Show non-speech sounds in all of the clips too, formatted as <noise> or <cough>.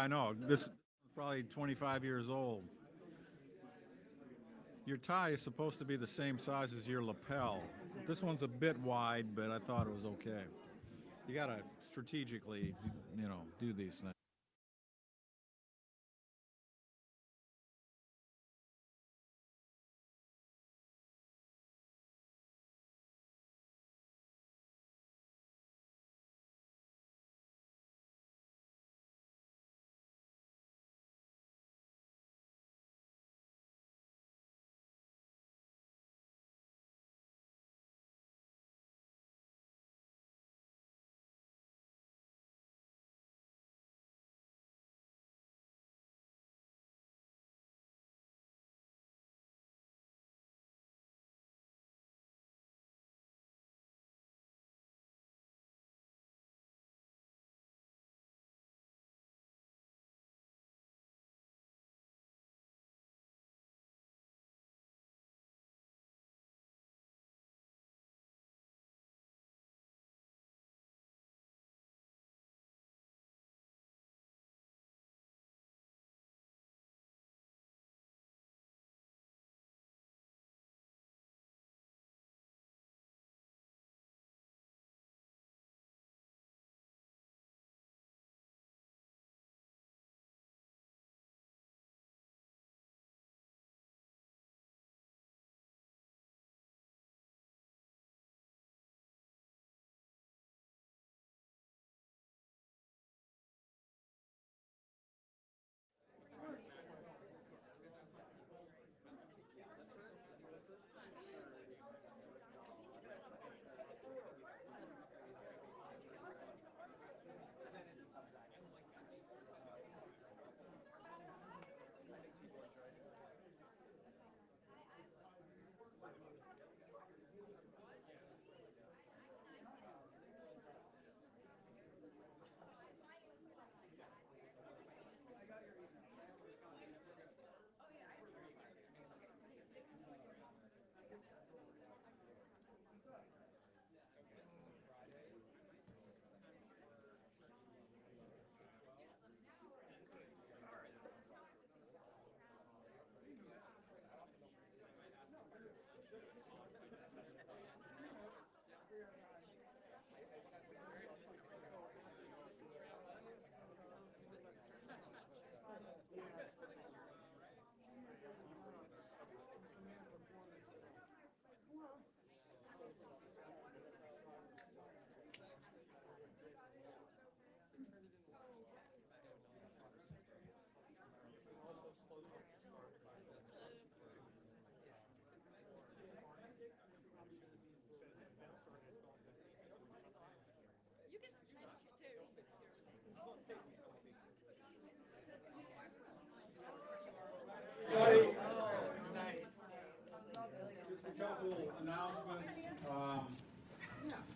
I know, this is probably 25 years old. Your tie is supposed to be the same size as your lapel. This one's a bit wide, but I thought it was okay. You gotta strategically, you know, do these things.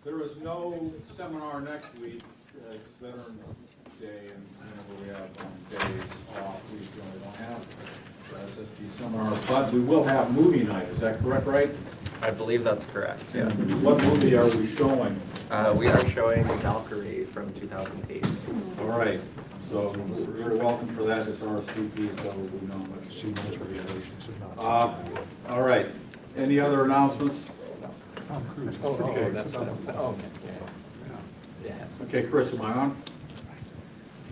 There is no seminar next week. Uh, It's Veterans Day and whenever we have um, days off, we generally don't have the SSP seminar. But we will have movie night, is that correct, right? I believe that's correct, yes. What movie are we showing? Uh, we are showing Valkyrie from 2008. All right, so you're welcome for that It's RSVP, so we know what she knows for the Uh All right, any other announcements? Oh, oh, that's, oh, okay. Yeah. Okay, Chris, am I on?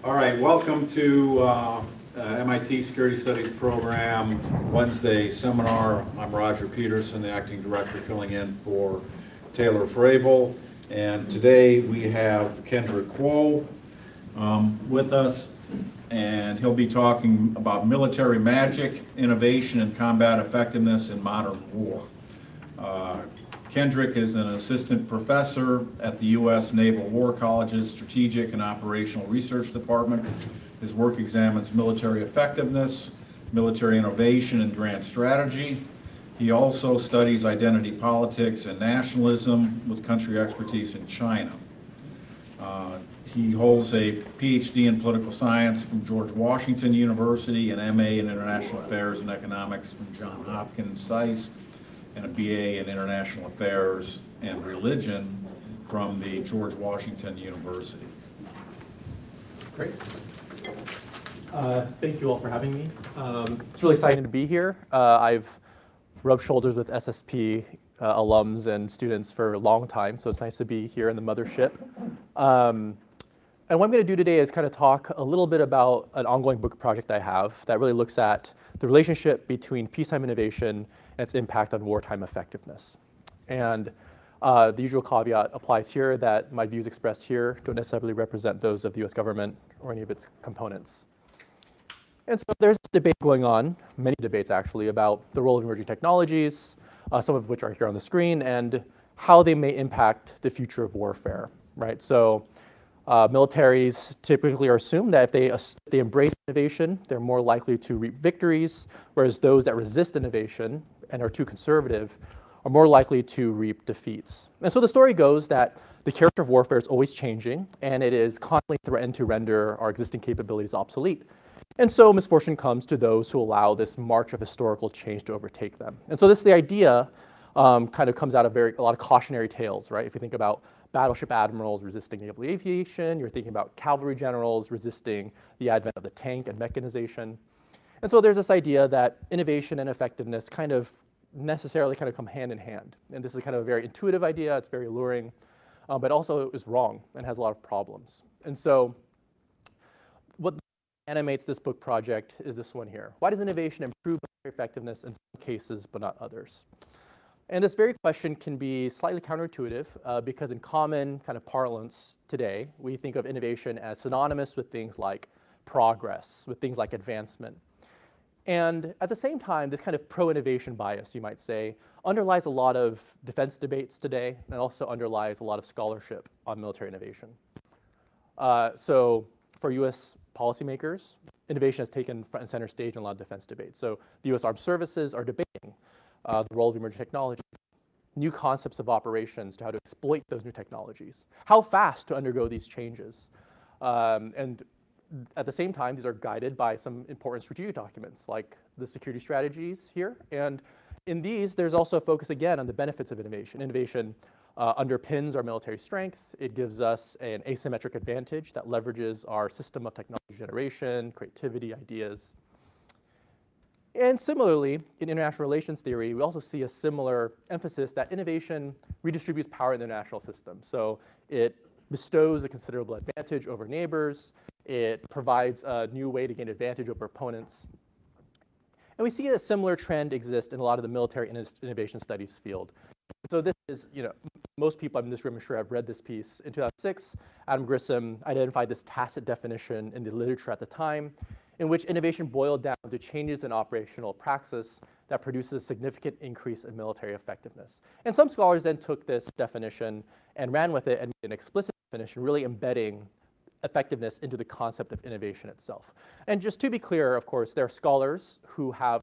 All right, welcome to uh, uh, MIT Security Studies Program Wednesday seminar. I'm Roger Petersen, the acting director, filling in for Taylor Fravel. And today we have Kendrick Kuo um, with us, and he'll be talking about military magic, innovation, and combat effectiveness in modern war. Uh, Kendrick is an assistant professor at the U.S. Naval War College's Strategic and Operational Research Department. His work examines military effectiveness, military innovation, and grand strategy. He also studies identity politics and nationalism with country expertise in China. Uh, He holds a PhD in political science from George Washington University, an MA in international affairs and economics from Johns Hopkins SAIS, and a BA in international affairs and religion from the George Washington University. Great. Uh, thank you all for having me. Um, it's really exciting to be here. Uh, I've rubbed shoulders with SSP uh, alums and students for a long time, so it's nice to be here in the mothership. Um, and what I'm going to do today is kind of talk a little bit about an ongoing book project I have that really looks at the relationship between peacetime innovation its impact on wartime effectiveness. And uh, the usual caveat applies here that my views expressed here don't necessarily represent those of the US government or any of its components. And so there's debate going on, many debates actually, about the role of emerging technologies, uh, some of which are here on the screen, and how they may impact the future of warfare, right? So uh, militaries typically are assumed that if they, uh, they embrace innovation, they're more likely to reap victories, whereas those that resist innovation and are too conservative are more likely to reap defeats. And so the story goes that the character of warfare is always changing, and it is constantly threatened to render our existing capabilities obsolete. And so misfortune comes to those who allow this march of historical change to overtake them. And so this the idea um, kind of comes out of very a lot of cautionary tales, right? If you think about battleship admirals resisting naval aviation, you're thinking about cavalry generals resisting the advent of the tank and mechanization. And so there's this idea that innovation and effectiveness kind of necessarily kind of come hand in hand. And this is kind of a very intuitive idea, it's very alluring, um, but also is wrong and has a lot of problems. And so what animates this book project is this one here. Why does innovation improve effectiveness in some cases but not others? And this very question can be slightly counterintuitive uh, because in common kind of parlance today, we think of innovation as synonymous with things like progress, with things like advancement. And at the same time, this kind of pro-innovation bias, you might say, underlies a lot of defense debates today and also underlies a lot of scholarship on military innovation. Uh, so for US policymakers, innovation has taken front and center stage in a lot of defense debates. So the US Armed Services are debating uh, the role of emerging technology, new concepts of operations to how to exploit those new technologies, how fast to undergo these changes, um, and at the same time, these are guided by some important strategic documents like the security strategies here. And in these, there's also a focus again on the benefits of innovation. Innovation uh, underpins our military strength. It gives us an asymmetric advantage that leverages our system of technology generation, creativity, ideas. And similarly, in international relations theory, we also see a similar emphasis that innovation redistributes power in the international system. So it bestows a considerable advantage over neighbors. It provides a new way to gain advantage over opponents. And we see a similar trend exist in a lot of the military innovation studies field. So this is, you know, most people in this room, I'm sure, have read this piece. In 2006, Adam Grissom identified this tacit definition in the literature at the time, in which innovation boiled down to changes in operational praxis that produces a significant increase in military effectiveness. And some scholars then took this definition and ran with it and made an explicit definition, really embedding effectiveness into the concept of innovation itself. And just to be clear, of course, there are scholars who have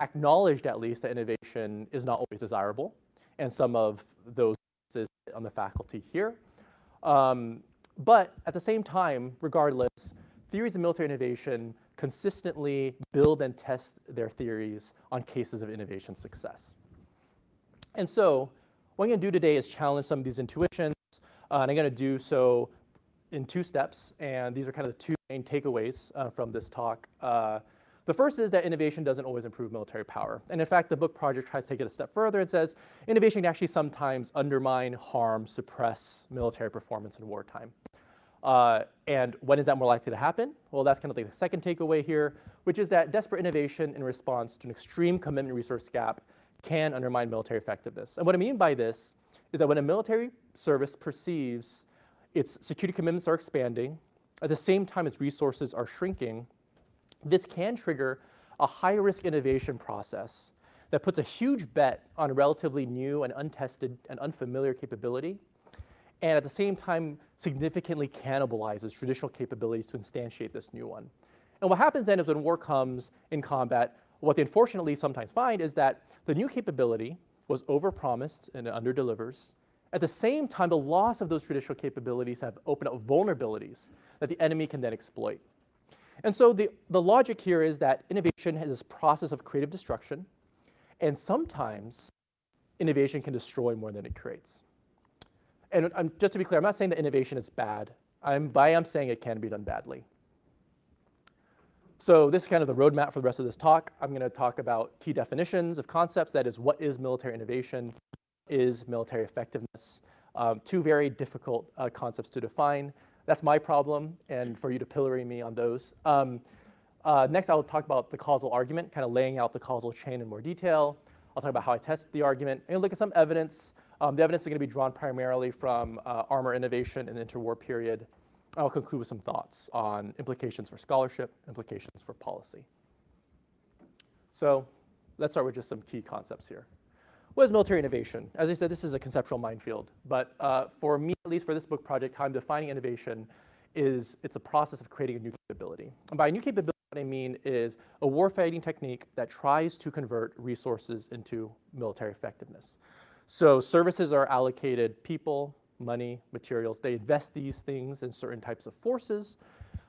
acknowledged at least that innovation is not always desirable, and some of those on the faculty here. Um, but at the same time, regardless, theories of military innovation consistently build and test their theories on cases of innovation success. And so what I'm going to do today is challenge some of these intuitions, uh, and I'm going to do so in two steps, and these are kind of the two main takeaways uh, from this talk. Uh, the first is that innovation doesn't always improve military power. And in fact, the book project tries to take it a step further and says innovation can actually sometimes undermine, harm, suppress military performance in wartime. Uh, and when is that more likely to happen? Well, that's kind of like the second takeaway here, which is that desperate innovation in response to an extreme commitment resource gap can undermine military effectiveness. And what I mean by this is that when a military service perceives its security commitments are expanding, at the same time its resources are shrinking, this can trigger a high-risk innovation process that puts a huge bet on a relatively new and untested and unfamiliar capability, and at the same time significantly cannibalizes traditional capabilities to instantiate this new one. And what happens then is when war comes in combat, what they unfortunately sometimes find is that the new capability was overpromised and underdelivers, at the same time, the loss of those traditional capabilities have opened up vulnerabilities that the enemy can then exploit. And so the, the logic here is that innovation has this process of creative destruction, and sometimes innovation can destroy more than it creates. And I'm, just to be clear, I'm not saying that innovation is bad. I'm, I am saying it can be done badly. So this is kind of the roadmap for the rest of this talk. I'm going to talk about key definitions of concepts. That is, what is military innovation? Is military effectiveness? Um, two very difficult uh, concepts to define. That's my problem, and for you to pillory me on those. Um, uh, next, I'll talk about the causal argument, kind of laying out the causal chain in more detail. I'll talk about how I test the argument and look at some evidence. Um, the evidence is going to be drawn primarily from uh, armor innovation in the interwar period. I'll conclude with some thoughts on implications for scholarship, implications for policy. So let's start with just some key concepts here. What is military innovation? As I said, this is a conceptual minefield, but uh, for me, at least for this book project, how I'm defining innovation is it's a process of creating a new capability. And by a new capability, what I mean is a warfighting technique that tries to convert resources into military effectiveness. So services are allocated people, money, materials. They invest these things in certain types of forces.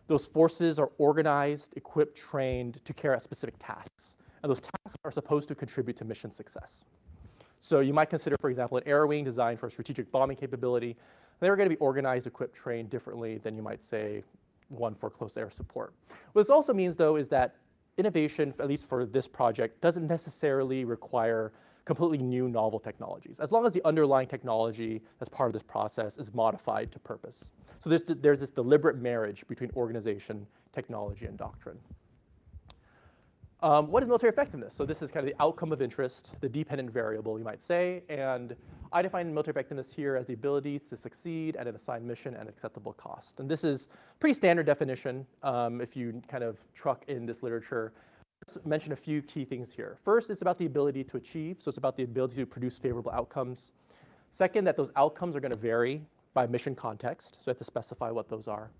Those forces are organized, equipped, trained to carry out specific tasks. And those tasks are supposed to contribute to mission success. So you might consider, for example, an air wing designed for strategic bombing capability. They're going to be organized, equipped, trained differently than you might say one for close air support. What this also means, though, is that innovation, at least for this project, doesn't necessarily require completely new novel technologies, as long as the underlying technology as part of this process is modified to purpose. So there's, there's this deliberate marriage between organization, technology, and doctrine. Um, what is military effectiveness? So this is kind of the outcome of interest, the dependent variable, you might say. And I define military effectiveness here as the ability to succeed at an assigned mission at an acceptable cost. And this is pretty standard definition um, if you kind of truck in this literature. Let's mention a few key things here. First, it's about the ability to achieve. So it's about the ability to produce favorable outcomes. Second, that those outcomes are going to vary by mission context. So you have to specify what those are.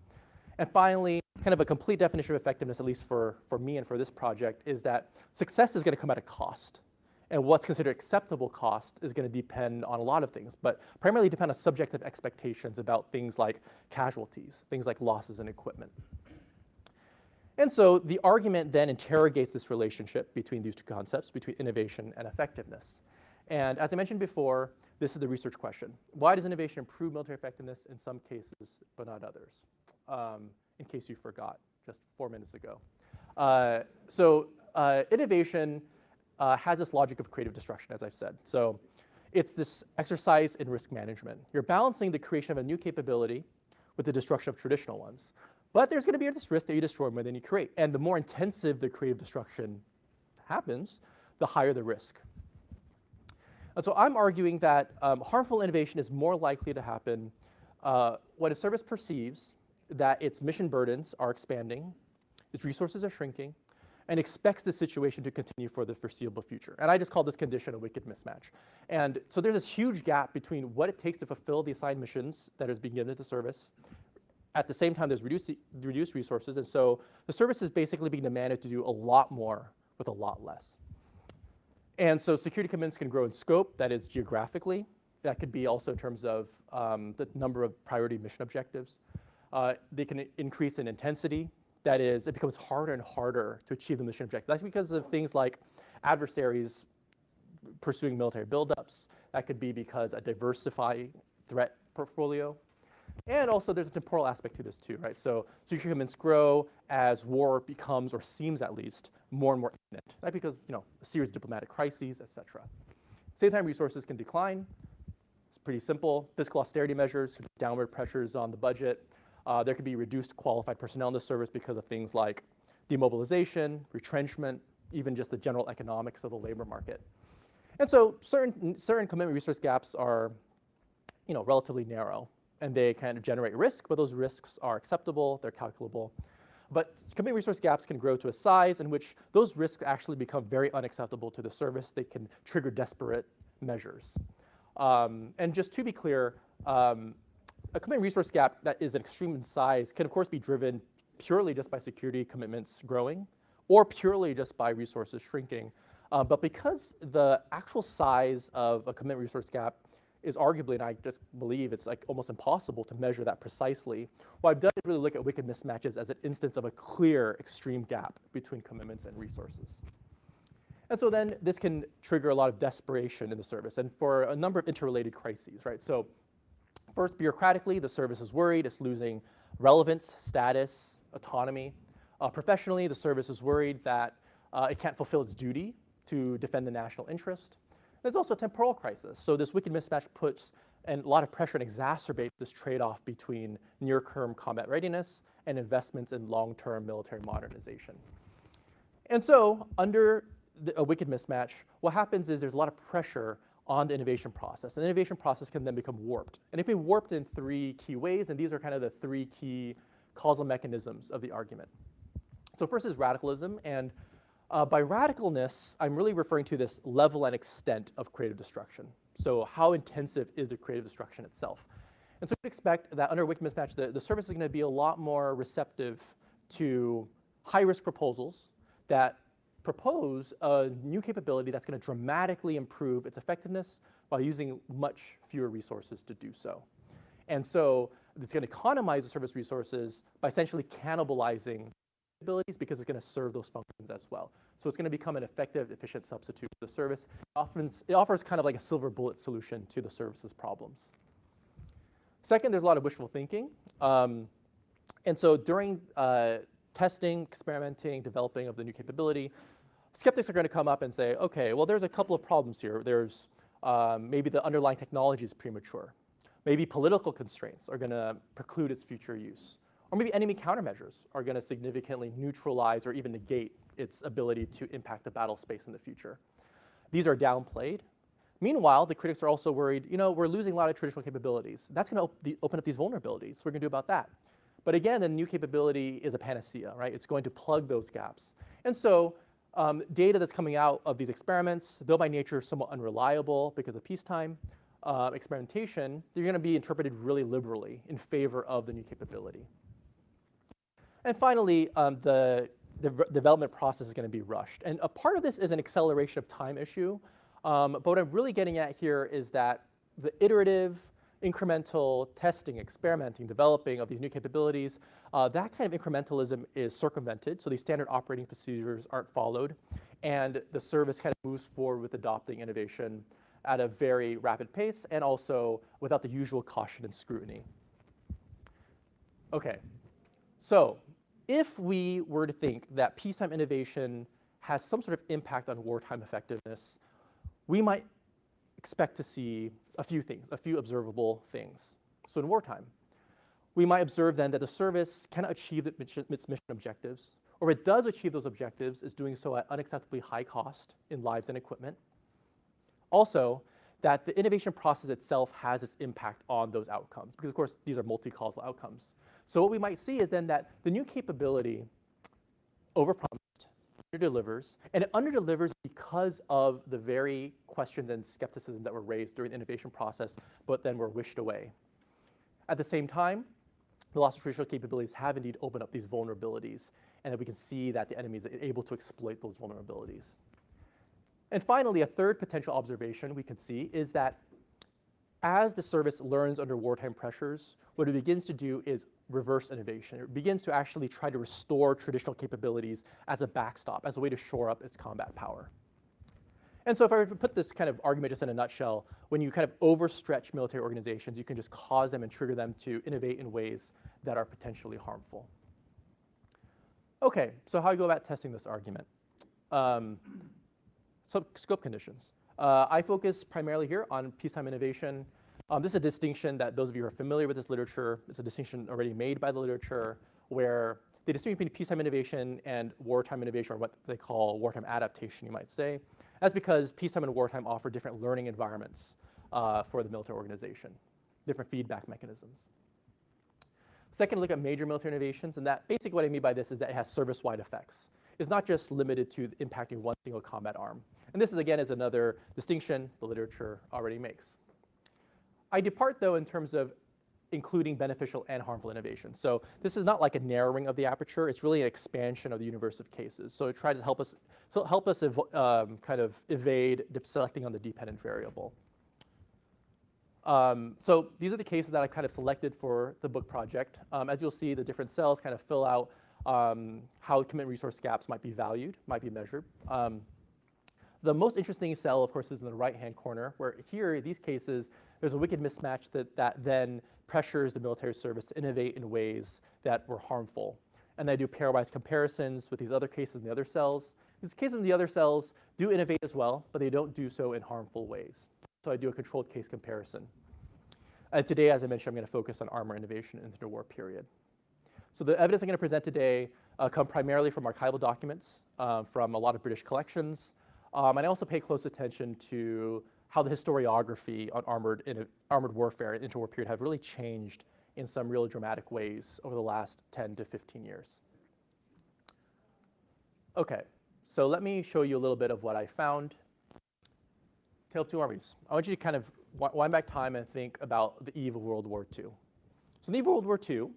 And finally, kind of a complete definition of effectiveness, at least for, for me and for this project, is that success is going to come at a cost. And what's considered acceptable cost is going to depend on a lot of things, but primarily depend on subjective expectations about things like casualties, things like losses in equipment. And so the argument then interrogates this relationship between these two concepts, between innovation and effectiveness. And as I mentioned before, this is the research question. Why does innovation improve military effectiveness in some cases, but not others? um, in case you forgot just four minutes ago. Uh, so uh, innovation uh, has this logic of creative destruction, as I've said. So it's this exercise in risk management. You're balancing the creation of a new capability with the destruction of traditional ones. But there's going to be this risk that you destroy more than you create. And the more intensive the creative destruction happens, the higher the risk. And so I'm arguing that um, harmful innovation is more likely to happen uh, when a service perceives that its mission burdens are expanding, its resources are shrinking, and expects the situation to continue for the foreseeable future. And I just call this condition a wicked mismatch. And so there's this huge gap between what it takes to fulfill the assigned missions that is being given to the service. At the same time, there's reduced, reduced resources. And so the service is basically being demanded to do a lot more with a lot less. And so security commitments can grow in scope, that is geographically. That could be also in terms of um, the number of priority mission objectives. Uh, they can increase in intensity. That is, it becomes harder and harder to achieve the mission objectives. That's because of things like adversaries pursuing military buildups. That could be because a diversified threat portfolio. And also there's a temporal aspect to this too, right? So commitments grow as war becomes, or seems at least, more and more imminent. Right? Because, you know, a series of diplomatic crises, et cetera. Same time resources can decline. It's pretty simple. Fiscal austerity measures, downward pressures on the budget. Uh, there could be reduced qualified personnel in the service because of things like demobilization, retrenchment, even just the general economics of the labor market. And so certain, certain commitment resource gaps are you know, relatively narrow and they kind of generate risk, but those risks are acceptable, they're calculable. But commitment resource gaps can grow to a size in which those risks actually become very unacceptable to the service. They can trigger desperate measures. Um, and just to be clear, um, a commitment resource gap that is an extreme in size can of course be driven purely just by security commitments growing or purely just by resources shrinking. Uh, but because the actual size of a commitment resource gap is arguably, and I just believe it's like almost impossible to measure that precisely, what I've done is really look at wicked mismatches as an instance of a clear extreme gap between commitments and resources. And so then this can trigger a lot of desperation in the service and for a number of interrelated crises, right? So First, bureaucratically, the service is worried it's losing relevance, status, autonomy. Uh, professionally, the service is worried that uh, it can't fulfill its duty to defend the national interest. There's also a temporal crisis. So this wicked mismatch puts and a lot of pressure and exacerbates this trade-off between near-term combat readiness and investments in long-term military modernization. And so under the, a wicked mismatch, what happens is there's a lot of pressure on the innovation process. And the innovation process can then become warped. And it can be warped in three key ways, and these are kind of the three key causal mechanisms of the argument. So first is radicalism, and uh, by radicalness, I'm really referring to this level and extent of creative destruction. So how intensive is the creative destruction itself? And so you'd expect that under wicked mismatch, the, the service is going to be a lot more receptive to high-risk proposals that propose a new capability that's going to dramatically improve its effectiveness while using much fewer resources to do so. And so it's going to economize the service resources by essentially cannibalizing abilities because it's going to serve those functions as well. So it's going to become an effective, efficient substitute for the service. It offers, it offers kind of like a silver bullet solution to the service's problems. Second, there's a lot of wishful thinking. Um, and so during uh, testing, experimenting, developing of the new capability, skeptics are going to come up and say, okay, well, there's a couple of problems here. There's um, maybe the underlying technology is premature. Maybe political constraints are going to preclude its future use. Or maybe enemy countermeasures are going to significantly neutralize or even negate its ability to impact the battle space in the future. These are downplayed. Meanwhile, the critics are also worried, you know, we're losing a lot of traditional capabilities. That's going to op open up these vulnerabilities. What are we going to do about that? But again, the new capability is a panacea, right? It's going to plug those gaps. And so um, data that's coming out of these experiments, though by nature somewhat unreliable because of peacetime uh, experimentation, they're going to be interpreted really liberally in favor of the new capability. And finally, um, the, the development process is going to be rushed. And a part of this is an acceleration of time issue. Um, but what I'm really getting at here is that the iterative, incremental testing, experimenting, developing of these new capabilities, uh, that kind of incrementalism is circumvented. So these standard operating procedures aren't followed. And the service kind of moves forward with adopting innovation at a very rapid pace and also without the usual caution and scrutiny. Okay, so if we were to think that peacetime innovation has some sort of impact on wartime effectiveness, we might expect to see a few things, a few observable things. So in wartime, we might observe then that the service cannot achieve its mission objectives, or it does achieve those objectives, is doing so at unacceptably high cost in lives and equipment. Also, that the innovation process itself has its impact on those outcomes, because of course, these are multi-causal outcomes. So what we might see is then that the new capability overpromised, underdelivers, and it underdelivers because of the very questions and skepticism that were raised during the innovation process, but then were wished away. At the same time, the loss of traditional capabilities have indeed opened up these vulnerabilities, and that we can see that the enemy is able to exploit those vulnerabilities. And finally, a third potential observation we can see is that as the service learns under wartime pressures, what it begins to do is reverse innovation. It begins to actually try to restore traditional capabilities as a backstop, as a way to shore up its combat power. And so if I were to put this kind of argument just in a nutshell, when you kind of overstretch military organizations, you can just cause them and trigger them to innovate in ways that are potentially harmful. Okay, so how do you go about testing this argument? Um, so scope conditions. Uh, I focus primarily here on peacetime innovation. Um, this is a distinction that those of you who are familiar with this literature, it's a distinction already made by the literature where the distinction between peacetime innovation and wartime innovation, or what they call wartime adaptation, you might say. That's because peacetime and wartime offer different learning environments uh, for the military organization, different feedback mechanisms. Second, look at major military innovations, and that basically what I mean by this is that it has service-wide effects. It's not just limited to impacting one single combat arm. And this is again is another distinction the literature already makes. I depart though in terms of including beneficial and harmful innovation. So this is not like a narrowing of the aperture, it's really an expansion of the universe of cases. So it tries to help us, so help us um, kind of evade selecting on the dependent variable. Um, so these are the cases that I kind of selected for the book project. Um, as you'll see, the different cells kind of fill out um, how commitment resource gaps might be valued, might be measured. Um, the most interesting cell, of course, is in the right-hand corner, where here, these cases, there's a wicked mismatch that, that then pressures the military service to innovate in ways that were harmful. and I do pairwise comparisons with these other cases in the other cells. These cases in the other cells do innovate as well, but they don't do so in harmful ways. So I do a controlled case comparison. And today, as I mentioned, I'm going to focus on armor innovation in the interwar period. So the evidence I'm going to present today uh, come primarily from archival documents uh, from a lot of British collections, um, and I also pay close attention to how the historiography on armored, in, armored warfare in interwar period have really changed in some really dramatic ways over the last 10 to 15 years. Okay, so let me show you a little bit of what I found. Tale of Two Armies. I want you to kind of wind back time and think about the eve of World War II. So in the eve of World War II,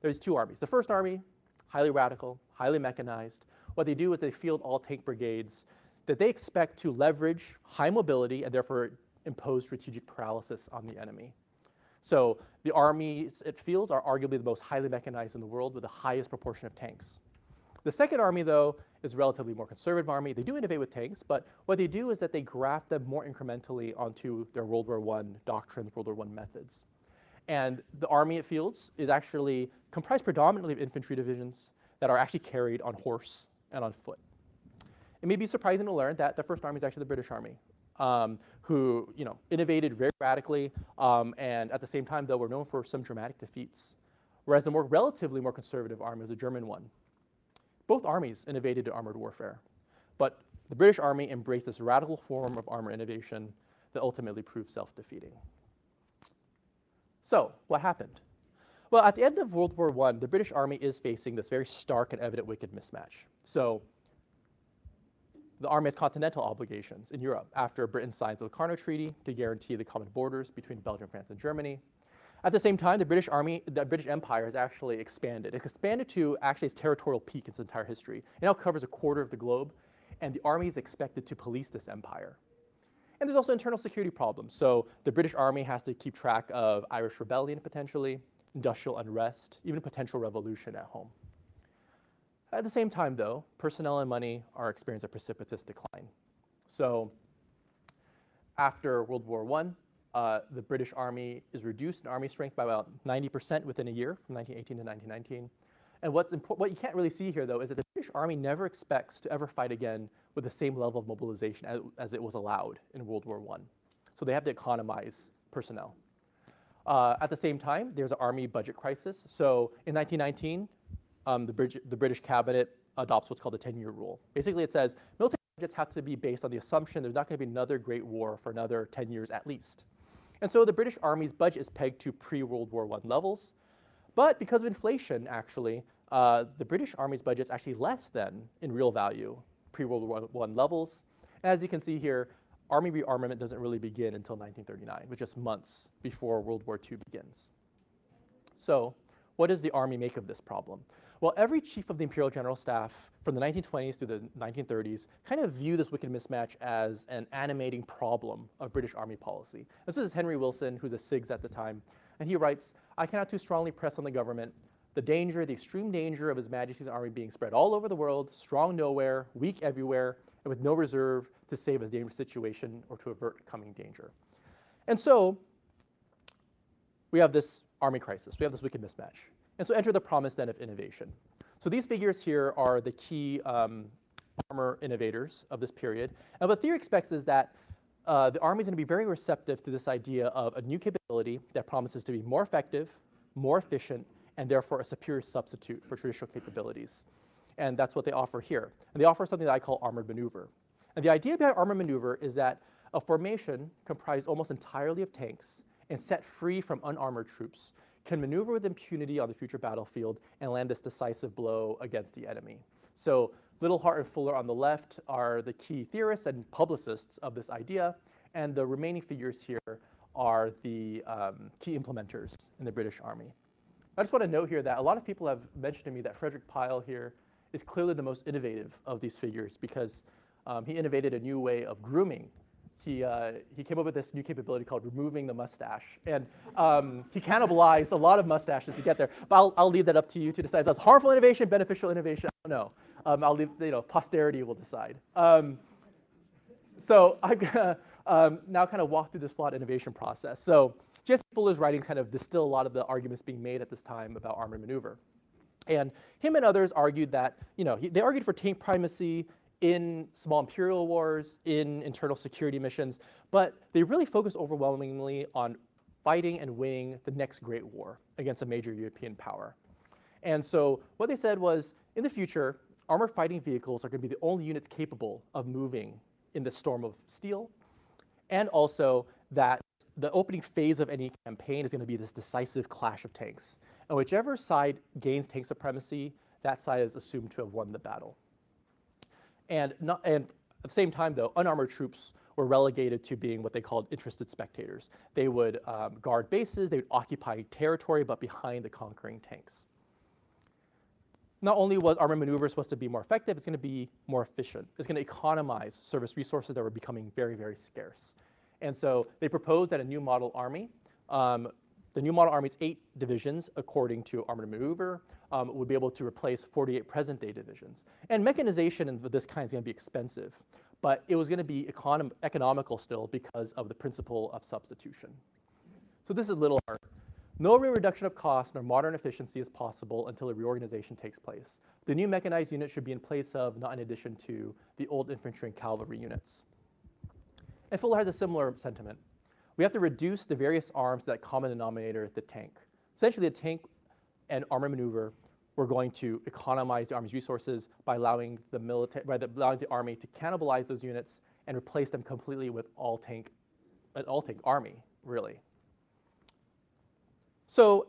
there's two armies. The first army, highly radical, highly mechanized. What they do is they field all tank brigades that they expect to leverage high mobility and therefore impose strategic paralysis on the enemy. So the armies it fields are arguably the most highly mechanized in the world with the highest proportion of tanks. The second army, though, is relatively more conservative army. They do innovate with tanks, but what they do is that they graft them more incrementally onto their World War I doctrines, World War I methods. And the army it fields is actually comprised predominantly of infantry divisions that are actually carried on horse and on foot. It may be surprising to learn that the first army is actually the British Army, um, who you know innovated very radically, um, and at the same time, though, were known for some dramatic defeats. Whereas the more relatively more conservative army was the German one. Both armies innovated to armored warfare, but the British Army embraced this radical form of armor innovation that ultimately proved self-defeating. So, what happened? Well, at the end of World War I, the British Army is facing this very stark and evident wicked mismatch. So, the Army has continental obligations in Europe after Britain signs the Locarno Treaty to guarantee the common borders between Belgium, France, and Germany. At the same time, the British Army, the British Empire has actually expanded. It's expanded to actually its territorial peak in its entire history. It now covers a quarter of the globe, and the army is expected to police this empire. And there's also internal security problems. So the British Army has to keep track of Irish rebellion potentially, industrial unrest, even potential revolution at home. At the same time, though, personnel and money are experiencing a precipitous decline. So after World War I, uh, the British Army is reduced in army strength by about 90% within a year, from 1918 to 1919. And what's what you can't really see here, though, is that the British Army never expects to ever fight again with the same level of mobilization as, as it was allowed in World War I. So they have to economize personnel. Uh, at the same time, there's an army budget crisis. So in 1919, um, the, the British cabinet adopts what's called the 10-year rule. Basically, it says military budgets have to be based on the assumption there's not going to be another great war for another 10 years at least. And so the British Army's budget is pegged to pre-World War I levels. But because of inflation, actually, uh, the British Army's budget is actually less than, in real value, pre-World War I levels. As you can see here, Army rearmament doesn't really begin until 1939, which is months before World War II begins. So what does the Army make of this problem? Well, every chief of the Imperial General Staff from the 1920s through the 1930s kind of view this wicked mismatch as an animating problem of British Army policy. And so This is Henry Wilson, who's a CIGS at the time, and he writes, I cannot too strongly press on the government the danger, the extreme danger of His Majesty's army being spread all over the world, strong nowhere, weak everywhere, and with no reserve to save a dangerous situation or to avert coming danger. And so we have this army crisis. We have this wicked mismatch. And so enter the promise then of innovation. So these figures here are the key um, armor innovators of this period. And what theory expects is that uh, the army is going to be very receptive to this idea of a new capability that promises to be more effective, more efficient, and therefore a superior substitute for traditional capabilities. And that's what they offer here. And they offer something that I call armored maneuver. And the idea behind armored maneuver is that a formation comprised almost entirely of tanks and set free from unarmored troops can maneuver with impunity on the future battlefield and land this decisive blow against the enemy. So Liddell Hart and Fuller on the left are the key theorists and publicists of this idea, and the remaining figures here are the um, key implementers in the British Army. I just want to note here that a lot of people have mentioned to me that Frederick Pile here is clearly the most innovative of these figures because um, he innovated a new way of grooming he, uh, he came up with this new capability called removing the mustache. And um, he cannibalized a lot of mustaches to get there. But I'll, I'll leave that up to you to decide if that's harmful innovation, beneficial innovation. I don't know. Um, I'll leave, you know, posterity will decide. Um, so I'm <laughs> um, now kind of walk through this flawed innovation process. So J.S. Fuller's writings kind of distill a lot of the arguments being made at this time about armored maneuver. And him and others argued that, you know, he, they argued for tank primacy in small imperial wars, in internal security missions, but they really focus overwhelmingly on fighting and winning the next great war against a major European power. And so what they said was, in the future, armored fighting vehicles are going to be the only units capable of moving in the storm of steel, and also that the opening phase of any campaign is going to be this decisive clash of tanks. And whichever side gains tank supremacy, that side is assumed to have won the battle. And, not, and at the same time, though, unarmored troops were relegated to being what they called interested spectators. They would um, guard bases, they would occupy territory, but behind the conquering tanks. Not only was armored maneuver supposed to be more effective, it's going to be more efficient. It's going to economize service resources that were becoming very, very scarce. And so they proposed that a new model army, um, the new model army's eight divisions, according to armored maneuver, um, would be able to replace 48 present day divisions. And mechanization of this kind is going to be expensive, but it was going to be econom economical still because of the principle of substitution. So this is Liddell Hart. No real reduction of cost nor modern efficiency is possible until a reorganization takes place. The new mechanized unit should be in place of, not in addition to, the old infantry and cavalry units. And Fuller has a similar sentiment. We have to reduce the various arms to that common denominator, the tank. Essentially, the tank and armor maneuver we're going to economize the army's resources by allowing the military, by the, allowing the army to cannibalize those units and replace them completely with all tank, an all tank army, really. So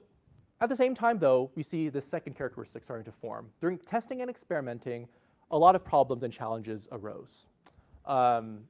at the same time, though, we see the second characteristic starting to form. During testing and experimenting, a lot of problems and challenges arose. Um,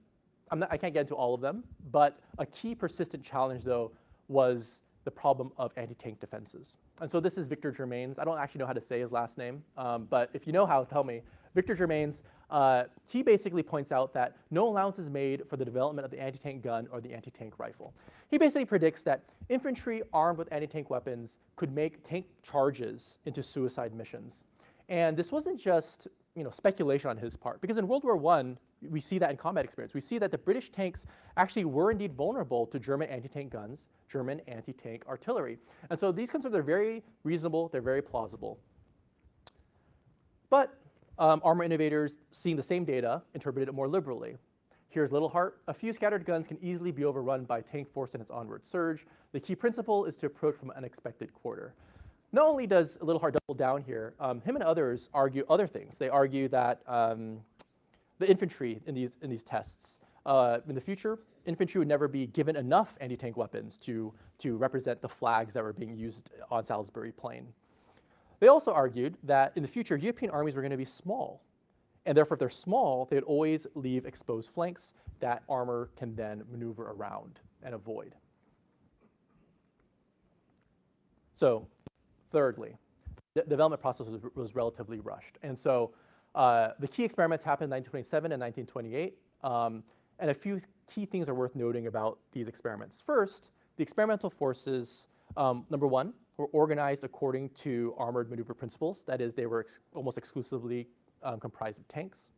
not, i can't get into all of them, but a key persistent challenge, though, was the problem of anti-tank defenses. And so this is Victor Germains. I don't actually know how to say his last name, um, but if you know how, tell me. Victor Germains, uh, he basically points out that no allowance is made for the development of the anti-tank gun or the anti-tank rifle. He basically predicts that infantry armed with anti-tank weapons could make tank charges into suicide missions. And this wasn't just you know, speculation on his part, because in World War I, we see that in combat experience. We see that the British tanks actually were indeed vulnerable to German anti-tank guns, German anti-tank artillery. And so these concerns are very reasonable, they're very plausible. But um, armor innovators, seeing the same data, interpreted it more liberally. Here's Liddell Hart. A few scattered guns can easily be overrun by tank force in its onward surge. The key principle is to approach from an unexpected quarter. Not only does Liddell Hart double down here, um, him and others argue other things. They argue that um, the infantry in these, in these tests, uh, in the future, infantry would never be given enough anti-tank weapons to, to represent the flags that were being used on Salisbury Plain. They also argued that in the future, European armies were going to be small. And therefore, if they're small, they'd always leave exposed flanks that armor can then maneuver around and avoid. So Thirdly, the development process was, was relatively rushed. And so uh, the key experiments happened in 1927 and 1928. Um, and a few key things are worth noting about these experiments. First, the experimental forces, um, number one, were organized according to armored maneuver principles. That is, they were ex almost exclusively um, comprised of tanks.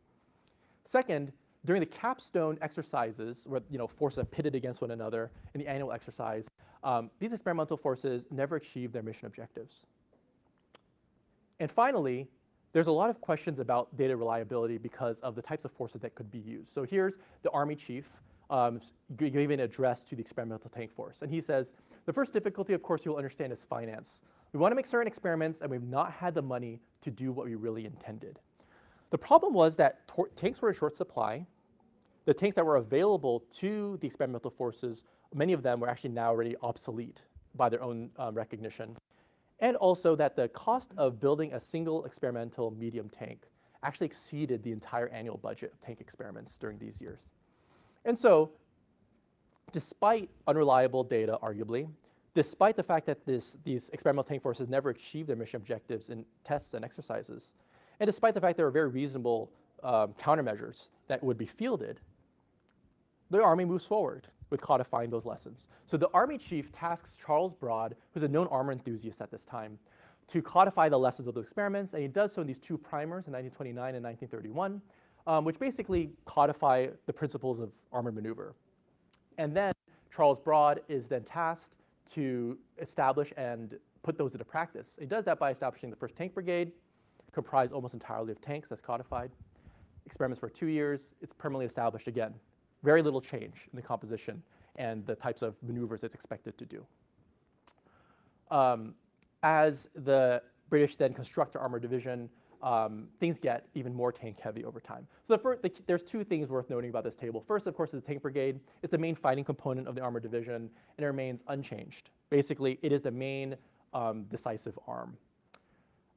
Second, during the capstone exercises, where you know forces are pitted against one another in the annual exercise, um, these experimental forces never achieved their mission objectives. And finally, there's a lot of questions about data reliability because of the types of forces that could be used. So here's the Army chief um, giving an address to the experimental tank force. And he says, the first difficulty, of course, you'll understand is finance. We want to make certain experiments and we've not had the money to do what we really intended. The problem was that tanks were in short supply. The tanks that were available to the experimental forces many of them were actually now already obsolete by their own um, recognition. And also that the cost of building a single experimental medium tank actually exceeded the entire annual budget of tank experiments during these years. And so, despite unreliable data, arguably, despite the fact that this, these experimental tank forces never achieved their mission objectives in tests and exercises, and despite the fact there were very reasonable um, countermeasures that would be fielded, the Army moves forward with codifying those lessons. So the Army chief tasks Charles Broad, who's a known armor enthusiast at this time, to codify the lessons of those experiments, and he does so in these two primers in 1929 and 1931, um, which basically codify the principles of armored maneuver. And then Charles Broad is then tasked to establish and put those into practice. He does that by establishing the first tank brigade, comprised almost entirely of tanks that's codified. Experiments for two years, it's permanently established again. Very little change in the composition and the types of maneuvers it's expected to do. Um, as the British then construct their armored division, um, things get even more tank heavy over time. So the first, the, there's two things worth noting about this table. First, of course, is the tank brigade. It's the main fighting component of the armored division, and it remains unchanged. Basically, it is the main um, decisive arm.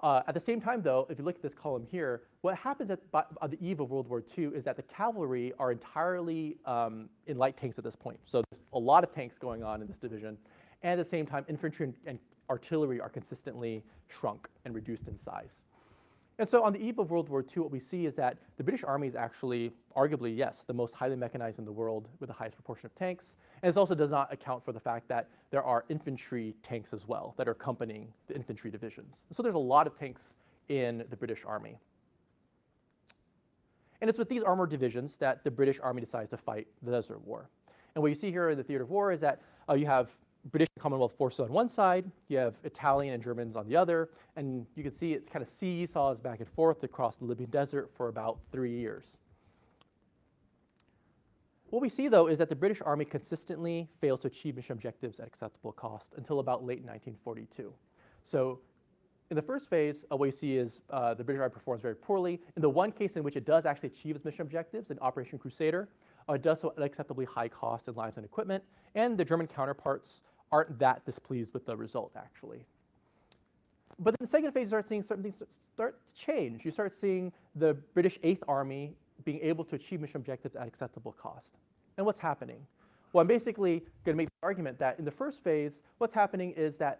Uh, at the same time, though, if you look at this column here, what happens at, at the eve of World War II is that the cavalry are entirely um, in light tanks at this point. So there's a lot of tanks going on in this division. And at the same time, infantry and, and artillery are consistently shrunk and reduced in size. And so on the eve of World War II, what we see is that the British Army is actually, arguably, yes, the most highly mechanized in the world with the highest proportion of tanks. And this also does not account for the fact that there are infantry tanks as well that are accompanying the infantry divisions. So there's a lot of tanks in the British Army. And it's with these armored divisions that the British Army decides to fight the Desert War. And what you see here in the theater of war is that uh, you have British Commonwealth forces on one side, you have Italian and Germans on the other, and you can see it's kind of seesaws back and forth across the Libyan desert for about three years. What we see, though, is that the British Army consistently fails to achieve mission objectives at acceptable cost until about late 1942. So in the first phase, uh, what you see is uh, the British Army performs very poorly. In the one case in which it does actually achieve its mission objectives, in Operation Crusader, uh, it does so at acceptably high cost in lives and equipment, and the German counterparts aren't that displeased with the result, actually. But in the second phase, you start seeing certain things start to change. You start seeing the British Eighth Army being able to achieve mission objectives at acceptable cost. And what's happening? Well, I'm basically going to make the argument that in the first phase, what's happening is that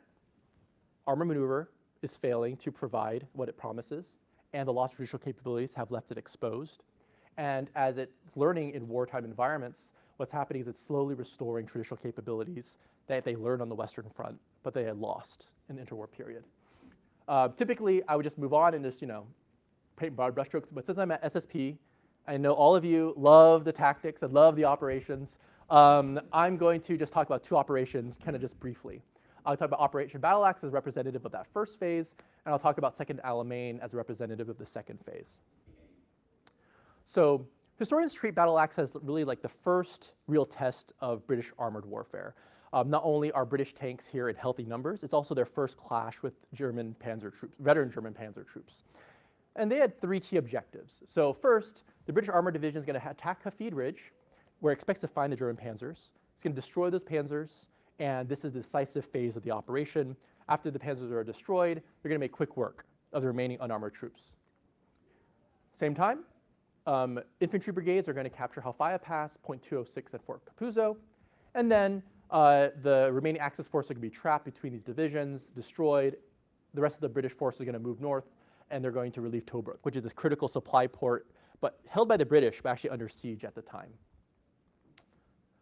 armor maneuver is failing to provide what it promises, and the lost traditional capabilities have left it exposed. And as it's learning in wartime environments, what's happening is it's slowly restoring traditional capabilities that they learned on the Western Front, but they had lost in the interwar period. Uh, typically, I would just move on and just, you know, paint broad brushstrokes, but since I'm at SSP, I know all of you love the tactics and love the operations. Um, I'm going to just talk about two operations, kind of just briefly. I'll talk about Operation Battle Axe as representative of that first phase, and I'll talk about Second Alamein as representative of the second phase. So historians treat Battle Axe as really like the first real test of British armored warfare. Um, not only are British tanks here in healthy numbers, it's also their first clash with German panzer troops, veteran German panzer troops. And they had three key objectives. So first, the British Armored Division is going to attack Hafid Ridge, where it expects to find the German panzers. It's going to destroy those panzers, and this is the decisive phase of the operation. After the panzers are destroyed, they're going to make quick work of the remaining unarmored troops. Same time, um, infantry brigades are going to capture Halfaya Pass, Point 206 at Fort Capuzzo, and then uh, the remaining Axis forces are going to be trapped between these divisions, destroyed. The rest of the British forces are going to move north, and they're going to relieve Tobruk, which is this critical supply port, but held by the British, but actually under siege at the time.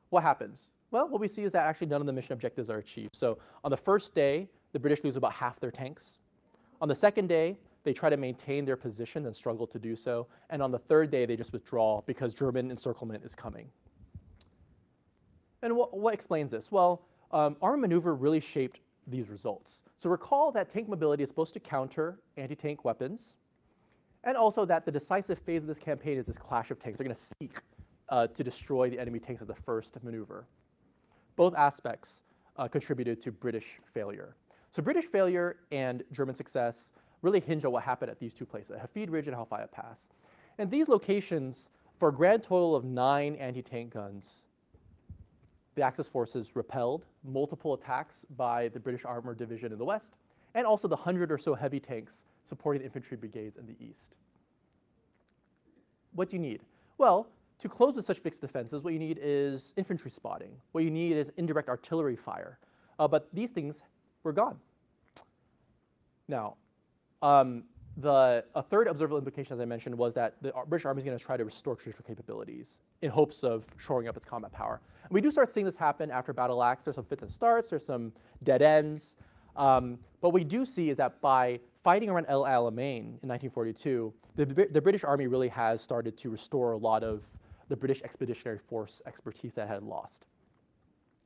What happens? Well, what we see is that actually none of the mission objectives are achieved. So on the first day, the British lose about half their tanks. On the second day, they try to maintain their position and struggle to do so. And on the third day, they just withdraw because German encirclement is coming. And what, what explains this? Well, um, armor maneuver really shaped these results. So recall that tank mobility is supposed to counter anti-tank weapons, and also that the decisive phase of this campaign is this clash of tanks. They're going to seek uh, to destroy the enemy tanks as the first maneuver. Both aspects uh, contributed to British failure. So British failure and German success really hinge on what happened at these two places, Hafid Ridge and Halfaya Pass. And these locations, for a grand total of nine anti-tank guns, the Axis forces repelled multiple attacks by the British Armored Division in the west, and also the 100 or so heavy tanks supporting the infantry brigades in the east. What do you need? Well, to close with such fixed defenses, what you need is infantry spotting. What you need is indirect artillery fire. Uh, but these things were gone. Now, um, the, a third observable implication, as I mentioned, was that the British Army is going to try to restore traditional capabilities in hopes of shoring up its combat power. And we do start seeing this happen after Battle Axe. There's some fits and starts, there's some dead ends. Um, but what we do see is that by fighting around El Alamein in 1942, the, the British Army really has started to restore a lot of the British Expeditionary Force expertise that had lost.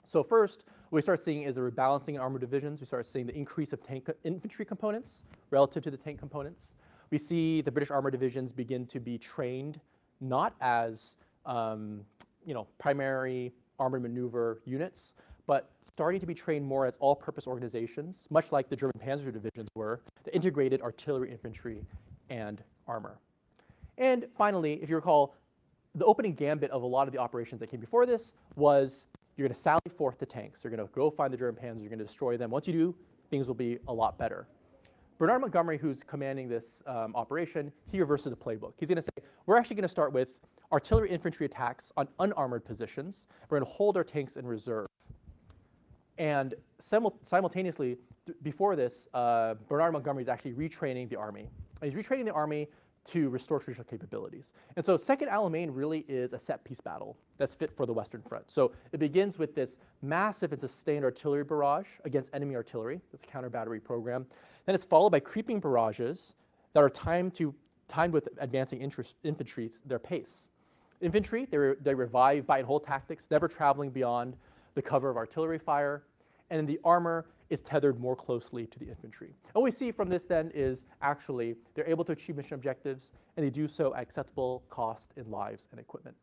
So first, what we start seeing is a rebalancing in armored divisions. We start seeing the increase of tank infantry components relative to the tank components. We see the British armor divisions begin to be trained not as um, you know, primary armored maneuver units, but starting to be trained more as all-purpose organizations, much like the German Panzer divisions were, that integrated artillery, infantry, and armor. And finally, if you recall, the opening gambit of a lot of the operations that came before this was you're going to sally forth the tanks. You're going to go find the German Panzers. You're going to destroy them. Once you do, things will be a lot better. Bernard Montgomery, who's commanding this um, operation, he reverses the playbook. He's going to say, we're actually going to start with artillery infantry attacks on unarmored positions. We're going to hold our tanks in reserve. And simul simultaneously, before this, uh, Bernard Montgomery is actually retraining the army. And he's retraining the army to restore traditional capabilities. And so Second Alamein really is a set piece battle that's fit for the Western Front. So it begins with this massive and sustained artillery barrage against enemy artillery. That's a counter battery program. Then it's followed by creeping barrages that are timed, to, timed with advancing infantry, their pace. Infantry, they, re, they revive bite and hold tactics, never traveling beyond the cover of artillery fire. And in the armor is tethered more closely to the infantry. What we see from this then is actually they're able to achieve mission objectives and they do so at acceptable cost in lives and equipment.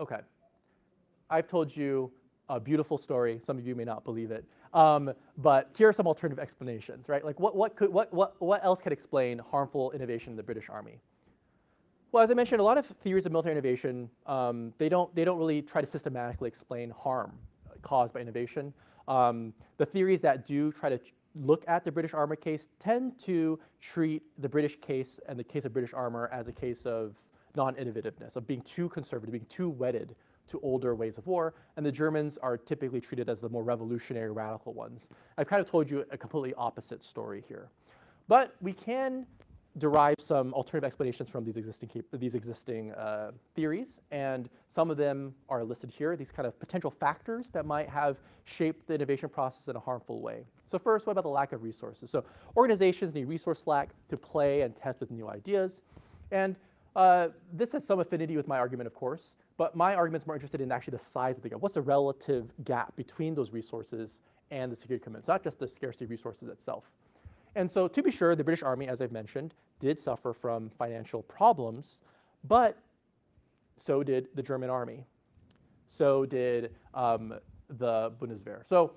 Okay, I've told you a beautiful story. Some of you may not believe it. Um, but here are some alternative explanations, right? Like what, what, could, what, what, what else could explain harmful innovation in the British Army? Well, as I mentioned, a lot of theories of military innovation, um, they, don't, they don't really try to systematically explain harm caused by innovation. Um, the theories that do try to look at the British armor case tend to treat the British case and the case of British armor as a case of non-innovativeness, of being too conservative, being too wedded to older ways of war, and the Germans are typically treated as the more revolutionary, radical ones. I've kind of told you a completely opposite story here. But we can derive some alternative explanations from these existing, these existing uh, theories, and some of them are listed here, these kind of potential factors that might have shaped the innovation process in a harmful way. So first, what about the lack of resources? So organizations need resource lack to play and test with new ideas, and uh, this has some affinity with my argument, of course, but my argument is more interested in actually the size of the gap. What's the relative gap between those resources and the security commitments, not just the scarcity resources itself. And so to be sure, the British Army, as I've mentioned, did suffer from financial problems, but so did the German Army. So did um, the Bundeswehr. So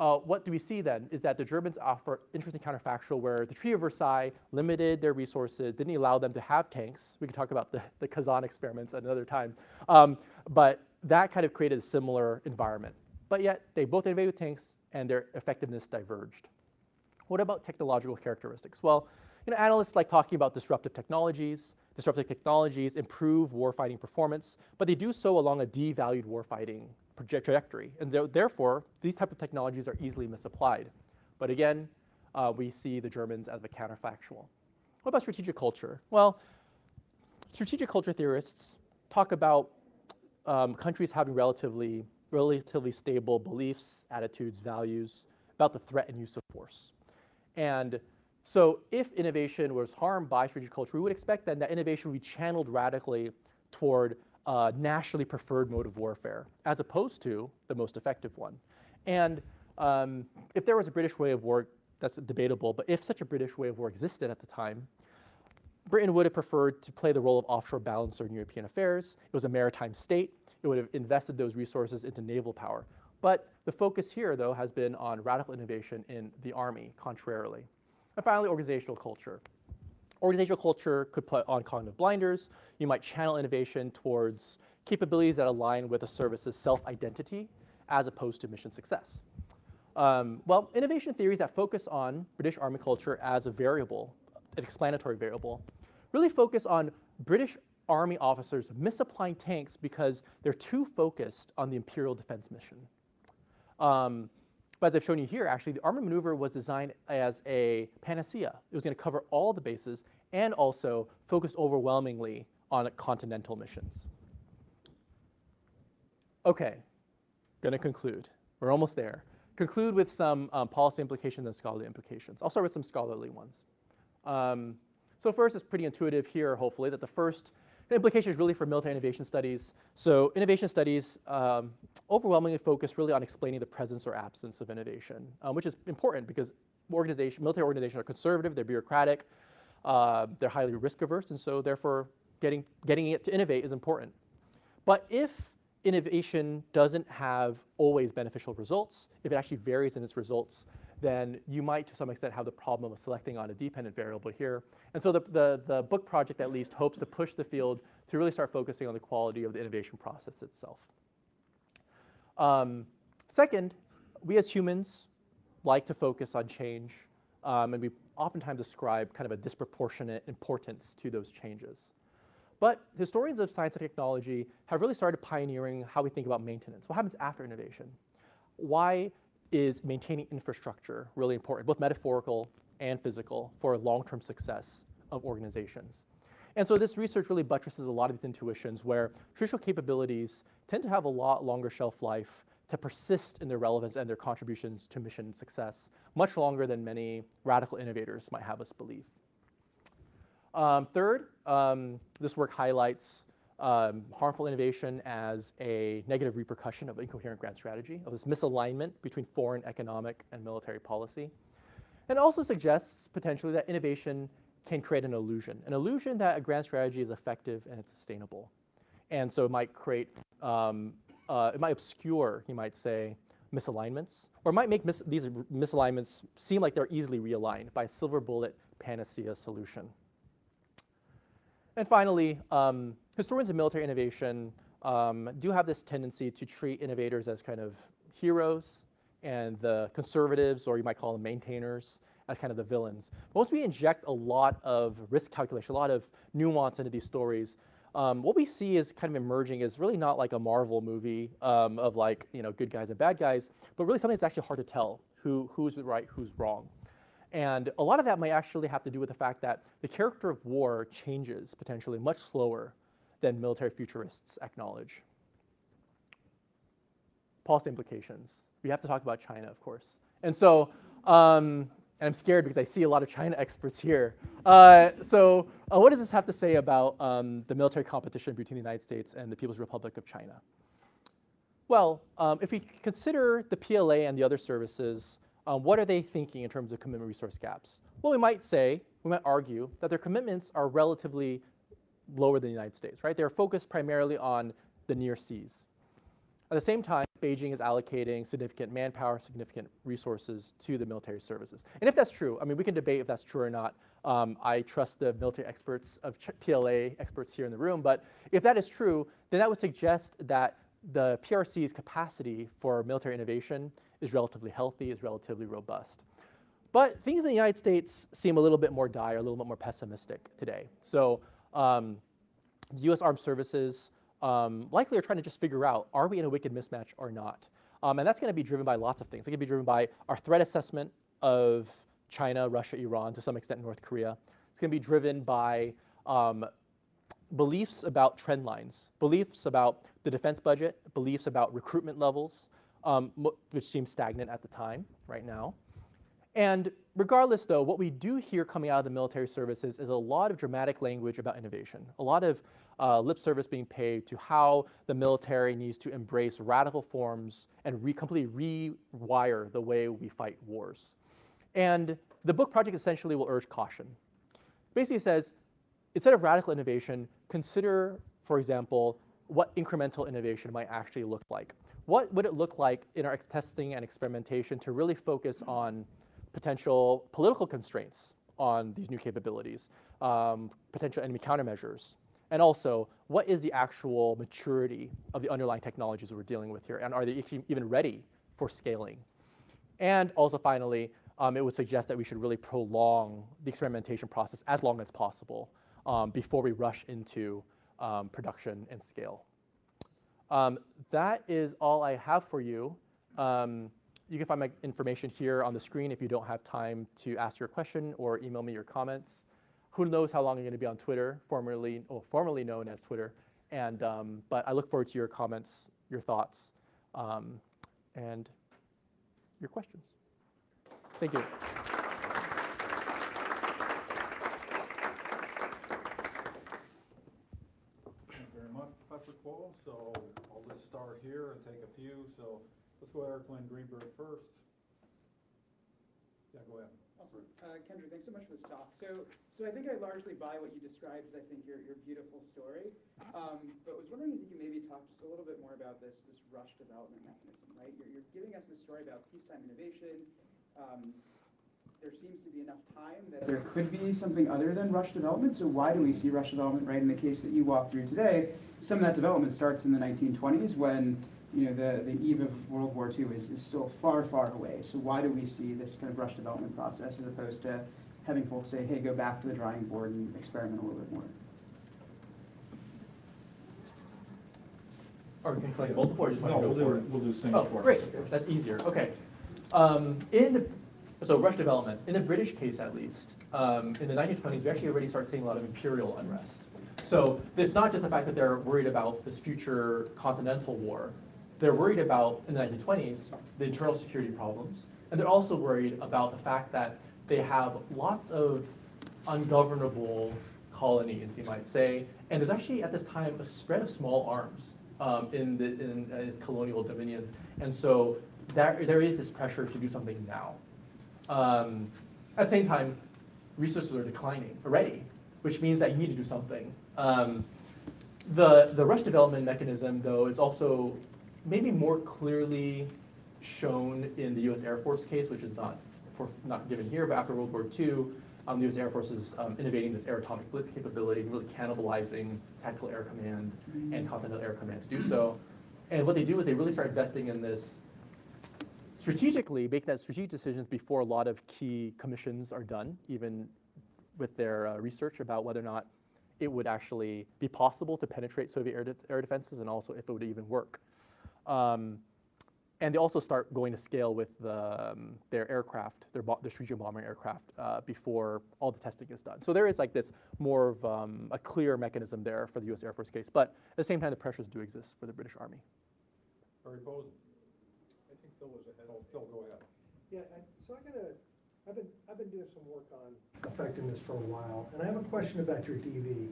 uh, what do we see then is that the Germans offer interesting counterfactual where the Treaty of Versailles limited their resources, didn't allow them to have tanks. We can talk about the, the Kazan experiments at another time. Um, but that kind of created a similar environment. But yet they both innovated with tanks and their effectiveness diverged. What about technological characteristics? Well, you know, analysts like talking about disruptive technologies. Disruptive technologies improve warfighting performance, but they do so along a devalued warfighting trajectory. And therefore, these type of technologies are easily misapplied. But again, uh, we see the Germans as a counterfactual. What about strategic culture? Well, strategic culture theorists talk about um, countries having relatively, relatively stable beliefs, attitudes, values about the threat and use of force. And so if innovation was harmed by strategic culture, we would expect then that innovation would be channeled radically toward a nationally preferred mode of warfare, as opposed to the most effective one. And um, if there was a British way of war, that's debatable, but if such a British way of war existed at the time, Britain would have preferred to play the role of offshore balancer in European affairs. It was a maritime state. It would have invested those resources into naval power. But the focus here, though, has been on radical innovation in the army, contrarily. And finally, organizational culture. Organizational culture could put on cognitive blinders. You might channel innovation towards capabilities that align with a service's self-identity as opposed to mission success. Um, well, innovation theories that focus on British Army culture as a variable, an explanatory variable, really focus on British Army officers misapplying tanks because they're too focused on the imperial defense mission. Um, but as I've shown you here, actually, the armor maneuver was designed as a panacea. It was going to cover all the bases and also focused overwhelmingly on continental missions. Okay, going to conclude. We're almost there. Conclude with some um, policy implications and scholarly implications. I'll start with some scholarly ones. Um, so first, it's pretty intuitive here, hopefully, that the first And implications really for military innovation studies. So innovation studies um, overwhelmingly focus really on explaining the presence or absence of innovation, um, which is important because organization, military organizations are conservative, they're bureaucratic, uh, they're highly risk averse, and so therefore getting, getting it to innovate is important. But if innovation doesn't have always beneficial results, if it actually varies in its results, then you might to some extent have the problem of selecting on a dependent variable here. And so the, the, the, book project at least hopes to push the field to really start focusing on the quality of the innovation process itself. Um, second, we as humans like to focus on change, um, and we oftentimes ascribe kind of a disproportionate importance to those changes. But historians of science and technology have really started pioneering how we think about maintenance. What happens after innovation? Why is maintaining infrastructure really important, both metaphorical and physical, for long-term success of organizations? And so this research really buttresses a lot of these intuitions where traditional capabilities tend to have a lot longer shelf life to persist in their relevance and their contributions to mission success, much longer than many radical innovators might have us believe. Um, third, um, this work highlights um, harmful innovation as a negative repercussion of incoherent grand strategy, of this misalignment between foreign economic and military policy. And also suggests potentially that innovation can create an illusion, an illusion that a grand strategy is effective and it's sustainable. And so it might create, um, uh, it might obscure, you might say, misalignments, or might make mis these misalignments seem like they're easily realigned by a silver bullet panacea solution. And finally, um, historians of military innovation um, do have this tendency to treat innovators as kind of heroes and the conservatives, or you might call them maintainers, as kind of the villains. Once we inject a lot of risk calculation, a lot of nuance into these stories, um, what we see is kind of emerging is really not like a Marvel movie um, of like, you know, good guys and bad guys, but really something that's actually hard to tell who, who's right, who's wrong. And a lot of that might actually have to do with the fact that the character of war changes potentially much slower than military futurists acknowledge. Policy implications. We have to talk about China, of course. And so, um, and I'm scared because I see a lot of China <laughs> experts here. Uh, so uh, what does this have to say about um, the military competition between the United States and the People's Republic of China? Well, um, if we consider the PLA and the other services um, what are they thinking in terms of commitment resource gaps? Well, we might say, we might argue that their commitments are relatively lower than the United States, right? They're focused primarily on the near seas. At the same time, Beijing is allocating significant manpower, significant resources to the military services. And if that's true, I mean, we can debate if that's true or not. Um, I trust the military experts of PLA experts here in the room, but if that is true, then that would suggest that the PRC's capacity for military innovation is relatively healthy, is relatively robust. But things in the United States seem a little bit more dire, a little bit more pessimistic today. So um, U.S. Armed Services um, likely are trying to just figure out, are we in a wicked mismatch or not? Um, and that's going to be driven by lots of things. It can be driven by our threat assessment of China, Russia, Iran, to some extent North Korea. It's going to be driven by um, beliefs about trend lines, beliefs about the defense budget, beliefs about recruitment levels, um, which seems stagnant at the time, right now. And regardless, though, what we do hear coming out of the military services is a lot of dramatic language about innovation, a lot of uh, lip service being paid to how the military needs to embrace radical forms and re completely rewire the way we fight wars. And the book project essentially will urge caution. Basically says, instead of radical innovation, consider, for example, what incremental innovation might actually look like. What would it look like in our testing and experimentation to really focus on potential political constraints on these new capabilities, um, potential enemy countermeasures, and also what is the actual maturity of the underlying technologies we're dealing with here, and are they even ready for scaling? And also finally, um, it would suggest that we should really prolong the experimentation process as long as possible um, before we rush into um, production and scale. Um, that is all I have for you. Um, you can find my information here on the screen if you don't have time to ask your question or email me your comments. Who knows how long I'm going to be on Twitter, formerly, formerly known as Twitter. And, um, but I look forward to your comments, your thoughts, um, and your questions. Thank you. Paul, so I'll just start here and take a few. So let's go Erik Lin-Greenberg first. Yeah, go ahead. Awesome. Uh, Kendrick, thanks so much for this talk. So, so I think I largely buy what you described as I think your, your beautiful story. Um, but was wondering if you could maybe talk just a little bit more about this, this rush development mechanism, right? You're, you're giving us this story about peacetime innovation. Um, there seems to be enough time that there could be something other than rush development. So why do we see rush development, right? In the case that you walked through today, some of that development starts in the 1920s when you know, the, the eve of World War II is, is still far, far away. So why do we see this kind of rush development process as opposed to having folks say, hey, go back to the drawing board and experiment a little bit more? Or can you collect multiple, or just No, we'll do, it? we'll do single Oh, great, that's easier, okay. Um, In the, so rush development, in the British case at least, um, in the 1920s, we actually already start seeing a lot of imperial unrest. So it's not just the fact that they're worried about this future continental war. They're worried about, in the 1920s, the internal security problems. And they're also worried about the fact that they have lots of ungovernable colonies, you might say. And there's actually, at this time, a spread of small arms um, in, the, in uh, its colonial dominions. And so there, there is this pressure to do something now. Um, at the same time, resources are declining already, which means that you need to do something. Um, the, the rush development mechanism, though, is also maybe more clearly shown in the U.S. Air Force case, which is not, for, not given here, but after World War II, um, the U.S. Air Force is um, innovating this air atomic blitz capability, really cannibalizing Tactical Air Command and Continental Air Command to do so. And what they do is they really start investing in this strategically, making that strategic decisions before a lot of key commissions are done, even with their uh, research about whether or not it would actually be possible to penetrate Soviet air, de- air defenses and also if it would even work. Um, and they also start going to scale with the, um, their aircraft, their, bo- their strategic bombing aircraft, uh, before all the testing is done. So there is like this more of um, a clear mechanism there for the U.S. Air Force case, but at the same time, the pressures do exist for the British Army. Barry Posen. I think Phil was ahead. Oh, Phil, go ahead. Yeah, I- so I gotta, I've been, I've been doing some work on effectiveness for a while, and I have a question about your DV.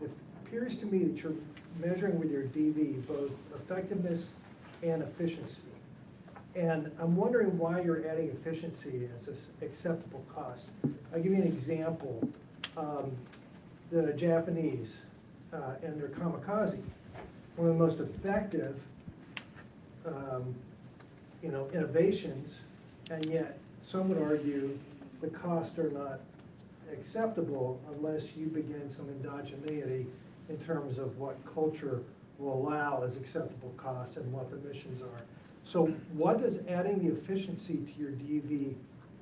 It appears to me that you're measuring with your DV both effectiveness and efficiency. And I'm wondering why you're adding efficiency as an acceptable cost. I'll give you an example. Um, The Japanese uh, and their kamikaze, one of the most effective um, you know, innovations, and yet some would argue the costs are not acceptable unless you begin some endogeneity in terms of what culture will allow as acceptable cost and what the missions are. So what does adding the efficiency to your DV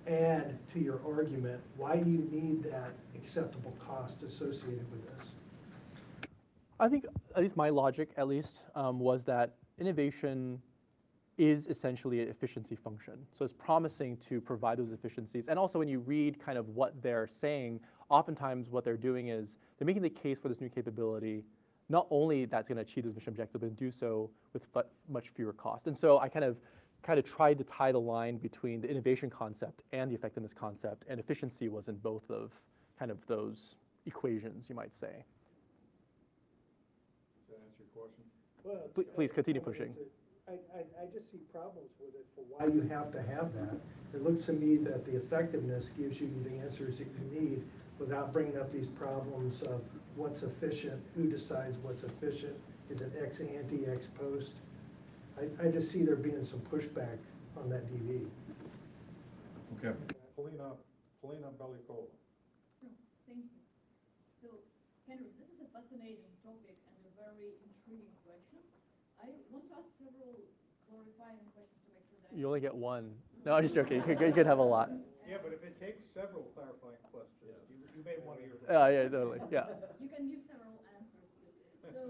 add to your argument? Why do you need that acceptable cost associated with this? I think, at least my logic, at least, um, was that innovation is essentially an efficiency function. So it's promising to provide those efficiencies. And also, when you read kind of what they're saying, oftentimes what they're doing is they're making the case for this new capability. Not only that's going to achieve this mission objective, but do so with fu- much fewer cost. And so I kind of kind of tried to tie the line between the innovation concept and the effectiveness concept, and efficiency was in both of kind of those equations, you might say. Does that answer your question? Well, Please- please continue I- pushing. I, I, I just see problems with it for why you have to have that. It looks to me that the effectiveness gives you the answers that you need without bringing up these problems of what's efficient, who decides what's efficient, is it ex ante, ex post? I, I just see there being some pushback on that DV. Okay. Polina, Polina Beliakova. No, thank you. So, Henry, this is a fascinating topic and a very intriguing question. I want to ask several clarifying questions to make sure that. You only get one. No, I'm just joking. You could, you could have a lot. Yeah, but if it takes several clarifying questions, you, you made one of yours. Uh, yeah, totally. Yeah. You can give several answers to it. So,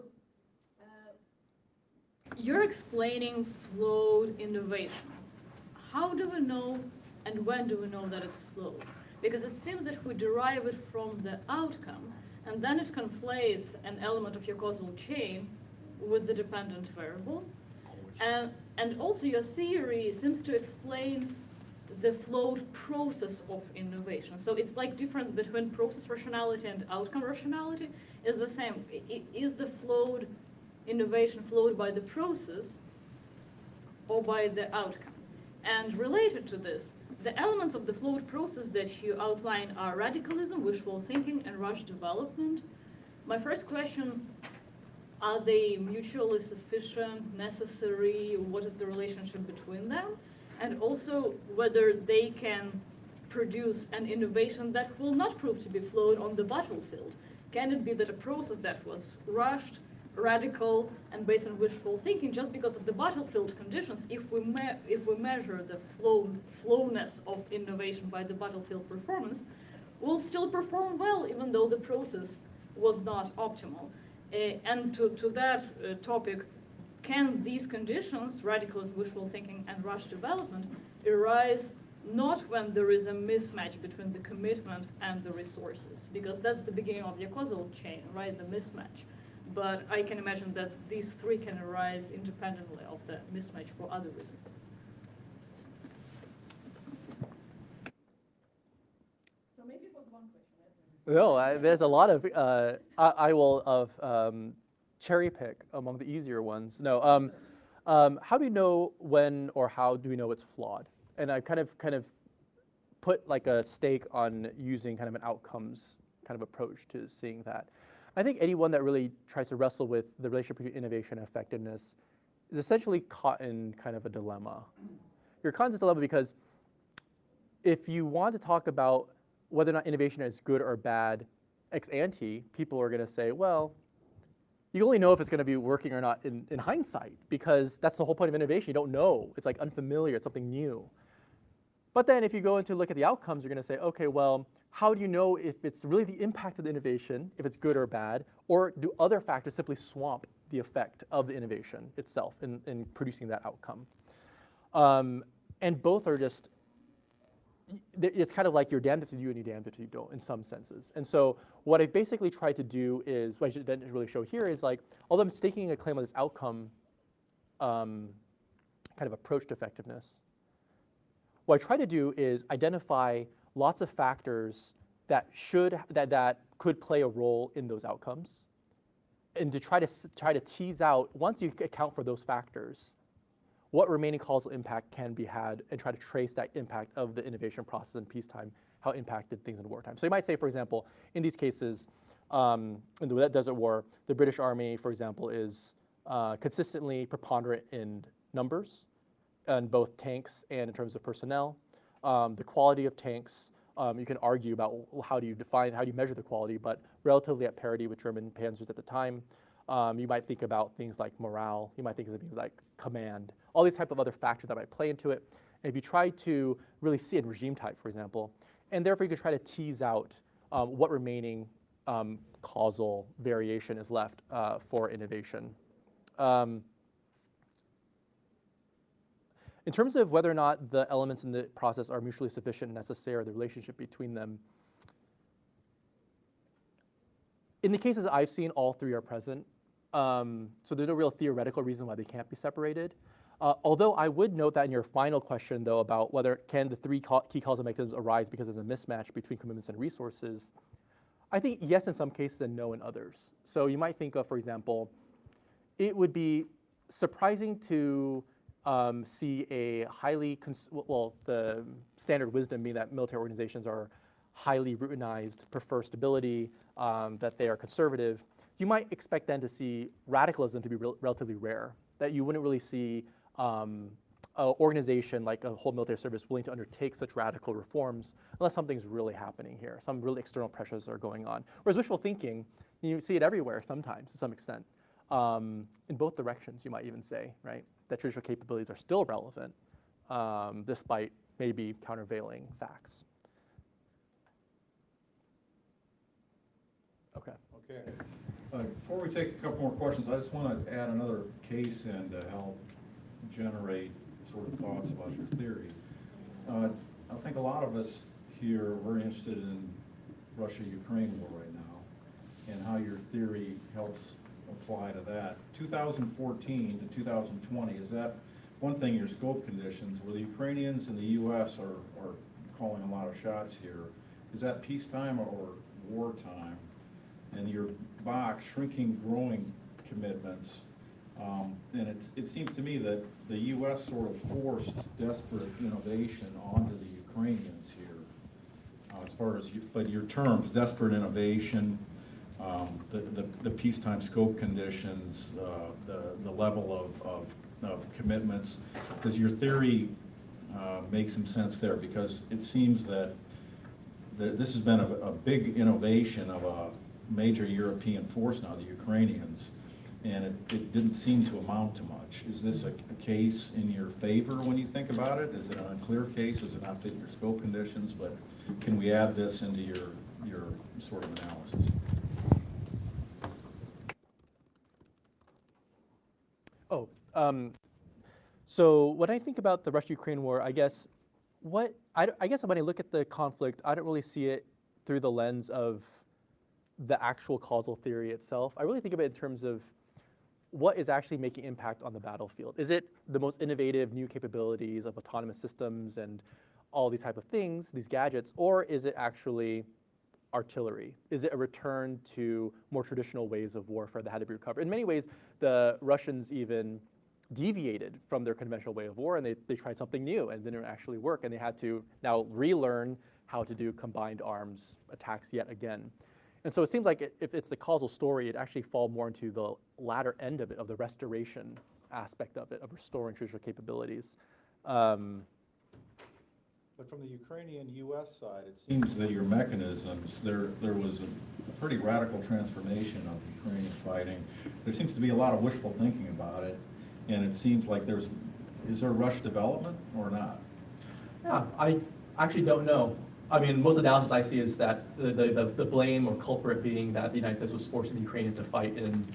uh, you're explaining flowed innovation. How do we know and when do we know that it's flowed? Because it seems that we derive it from the outcome, and then it conflates an element of your causal chain with the dependent variable. And, and also your theory seems to explain the flowed process of innovation. So it's like difference between process rationality and outcome rationality is the same. I- i- Is the flowed innovation flowed by the process or by the outcome. And related to this, the elements of the flowed process that you outline are radicalism, wishful thinking, and rush development. My first question, are they mutually sufficient, necessary? What is the relationship between them? And also whether they can produce an innovation that will not prove to be flawed on the battlefield. Can it be that a process that was rushed, radical, and based on wishful thinking, just because of the battlefield conditions, if we, if we measure the flow, flowness of innovation by the battlefield performance, will still perform well even though the process was not optimal. Uh, and to, to that uh, topic, can these conditions, radicalism, wishful thinking, and rush development, arise not when there is a mismatch between the commitment and the resources, because that's the beginning of the causal chain, right? The mismatch. But I can imagine that these three can arise independently of the mismatch for other reasons. So maybe it was one question. No, I, there's a lot of. Uh, I, I will of um, cherry pick among the easier ones. No, um, um, how do we know when or how do we know it's flawed? And I kind of kind of put like a stake on using kind of an outcomes kind of approach to seeing that. I think anyone that really tries to wrestle with the relationship between innovation and effectiveness is essentially caught in kind of a dilemma. You're caught in this dilemma because if you want to talk about whether or not innovation is good or bad ex ante, people are going to say, well, you only know if it's going to be working or not in, in hindsight because that's the whole point of innovation. You don't know. It's like unfamiliar, it's something new. But then if you go into look at the outcomes, you're going to say, okay, well, how do you know if it's really the impact of the innovation, if it's good or bad, or do other factors simply swamp the effect of the innovation itself in, in producing that outcome? Um, and both are just it's kind of like you're damned if you do and you're damned if you don't in some senses. And so what I've basically tried to do is, what I didn't really show here is like, although I'm staking a claim on this outcome um, kind of approach to effectiveness, what I try to do is identify lots of factors that should, that, that could play a role in those outcomes and to try to, try to tease out, once you account for those factors, what remaining causal impact can be had and try to trace that impact of the innovation process in peacetime, how it impacted things in wartime. So you might say, for example, in these cases, um, in the Desert War, the British Army, for example, is uh, consistently preponderant in numbers, in both tanks and in terms of personnel. Um, the quality of tanks, um, you can argue about how do you define, how do you measure the quality, but relatively at parity with German panzers at the time. Um, you might think about things like morale. You might think of things like command. All these type of other factors that might play into it. And if you try to really see it, regime type, for example, and therefore you could try to tease out um, what remaining um, causal variation is left uh, for innovation. Um, in terms of whether or not the elements in the process are mutually sufficient and necessary, the relationship between them, in the cases I've seen, all three are present. Um, so there's no real theoretical reason why they can't be separated. Uh, although I would note that in your final question, though, about whether can the three key causal mechanisms arise because there's a mismatch between commitments and resources, I think yes in some cases and no in others. So you might think of, for example, it would be surprising to um, see a highly, well, the standard wisdom being that military organizations are highly routinized, prefer stability, um, that they are conservative, you might expect then to see radicalism to be re relatively rare, that you wouldn't really see um, an organization like a whole military service willing to undertake such radical reforms unless something's really happening here, some really external pressures are going on. Whereas wishful thinking, you see it everywhere sometimes to some extent. Um, in both directions, you might even say, right? That traditional capabilities are still relevant um, despite maybe countervailing facts. Okay. Okay. Uh, Before we take a couple more questions, I just want to add another case to help generate sort of thoughts about your theory. Uh, I think a lot of us here are very interested in Russia-Ukraine war right now and how your theory helps apply to that. 2014 to 2020, is that one thing, your scope conditions, where the Ukrainians and the U.S. are, are calling a lot of shots here, is that peacetime or wartime? And your box, shrinking, growing commitments, Um, And it's, it seems to me that the US sort of forced desperate innovation onto the Ukrainians here. uh, As far as, you- but your terms, desperate innovation, um, the, the the peacetime scope conditions, uh, the, the level of, of, of commitments, because your theory uh, makes some sense there, because it seems that that this has been a, a big innovation of a major European force now, the Ukrainians, and it, it didn't seem to amount to much. Is this a, a case in your favor when you think about it? Is it an unclear case? Is it not fit your scope conditions? But can we add this into your, your sort of analysis? Oh, um, so when I think about the Russia-Ukraine war, I guess what I, I guess when I look at the conflict, I don't really see it through the lens of the actual causal theory itself. I really think of it in terms of what is actually making impact on the battlefield. Is it the most innovative new capabilities of autonomous systems and all these type of things, these gadgets, or is it actually artillery? Is it a return to more traditional ways of warfare that had to be recovered? In many ways, the Russians even deviated from their conventional way of war and they, they tried something new and didn't actually work and they had to now relearn how to do combined arms attacks yet again. And so it seems like it, if it's the causal story, it actually fall more into the latter end of it, of the restoration aspect of it, of restoring traditional capabilities. Um, But from the Ukrainian-US side, it seems that your mechanisms, there, there was a pretty radical transformation of Ukrainian fighting. There seems to be a lot of wishful thinking about it, and it seems like there's, is there rush development or not? Yeah, I actually don't know. I mean, most of the analysis I see is that the, the, the- blame or culprit being that the United States was forcing the Ukrainians to fight in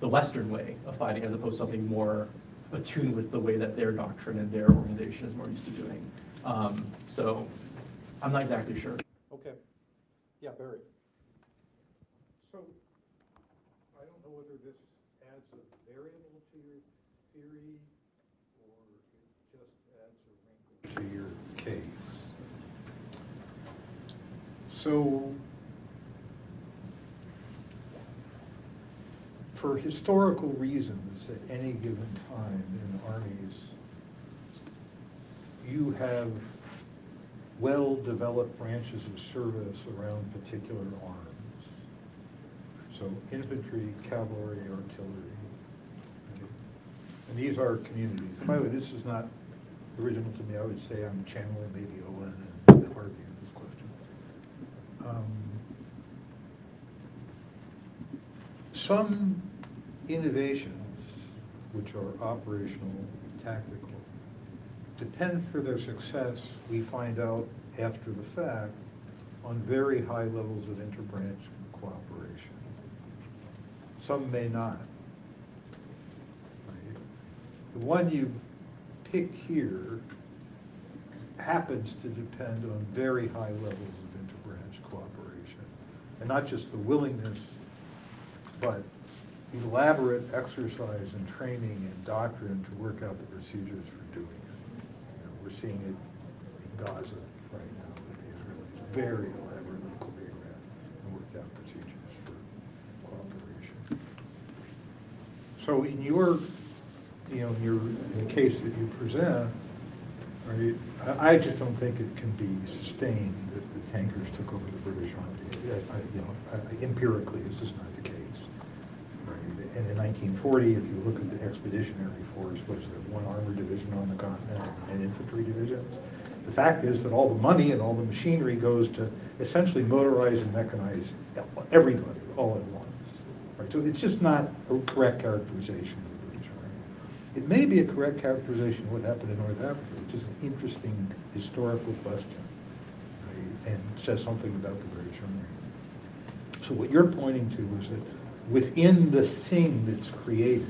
the Western way of fighting as opposed to something more attuned with the way that their doctrine and their organization is more used to doing. Um, so I'm not exactly sure. Okay. Yeah, Barry. So, I don't know whether this adds a variable to your theory, or it just adds a wrinkle to your case. So, for historical reasons, at any given time in armies, you have well-developed branches of service around particular arms. So infantry, cavalry, artillery. And these are communities. By the way, this is not original to me. I would say I'm channeling maybe Owen and Harvey in this question. Um, Some innovations, which are operational, tactical, depend for their success, we find out after the fact, on very high levels of interbranch cooperation. Some may not. Right? The one you pick here happens to depend on very high levels. And not just the willingness, but elaborate exercise and training and doctrine to work out the procedures for doing it. You know, We're seeing it in Gaza right now with the Israelis, very elaborately choreographed and worked out procedures for cooperation. So in your, you know, in your, in the case that you present, I, just don't think it can be sustained that the tankers took over the British Army. I- You know, empirically, this is not the case. Right, And in 1940, if you look at the expeditionary force, was there one armored division on the continent and infantry divisions? The fact is that all the money and all the machinery goes to essentially motorize and mechanize everybody all at once. Right, so it's just not a correct characterization of the British Army. It may be a correct characterization of what happened in North Africa, which is an interesting historical question, right, and says something about the British Army. So what you're pointing to is that within the thing that's created,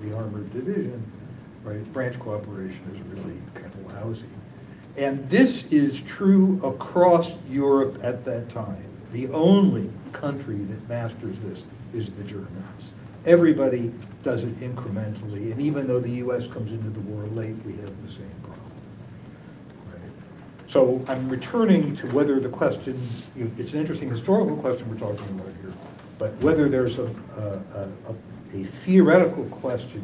the armored division, right, branch cooperation is really kind of lousy. And this is true across Europe at that time. The only country that masters this is the Germans. Everybody does it incrementally, and even though the US comes into the war late, we have the same problem. Right? So I'm returning to whether the question, you know, it's an interesting historical question we're talking about here, But whether there's a, a, a- a theoretical question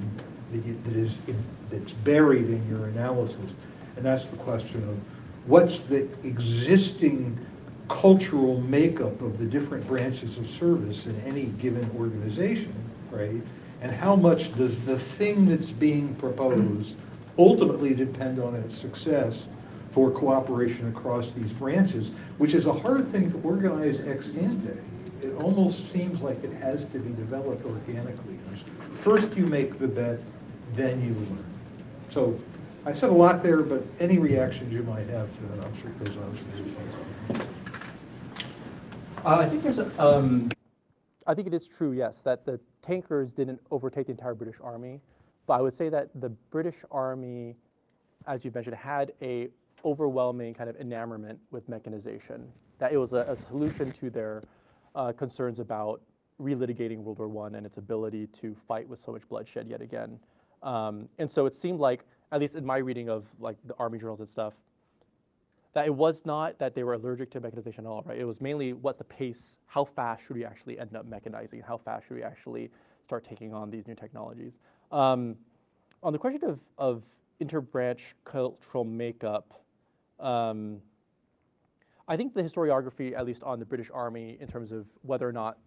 that you- that is, in- that's buried in your analysis, and that's the question of what's the existing cultural makeup of the different branches of service in any given organization, right? And how much does the thing that's being proposed ultimately depend on its success for cooperation across these branches, which is a hard thing to organize ex ante. It almost seems like it has to be developed organically. First you make the bet, then you learn. So I said a lot there, but any reactions you might have to that, I'm sure those observations. Uh, I think there's a, um, I think it is true, yes, that the tankers didn't overtake the entire British Army. But I would say that the British Army, as you mentioned, had a overwhelming kind of enamorment with mechanization. That it was a, a solution to their uh, concerns about relitigating World War One and its ability to fight with so much bloodshed yet again. Um, and so it seemed like, at least in my reading of like the army journals and stuff, that it was not that they were allergic to mechanization at all, right? It was mainly what's the pace, how fast should we actually end up mechanizing, how fast should we actually start taking on these new technologies. Um, on the question of, of interbranch cultural makeup, um, I think the historiography, at least on the British Army, in terms of whether or not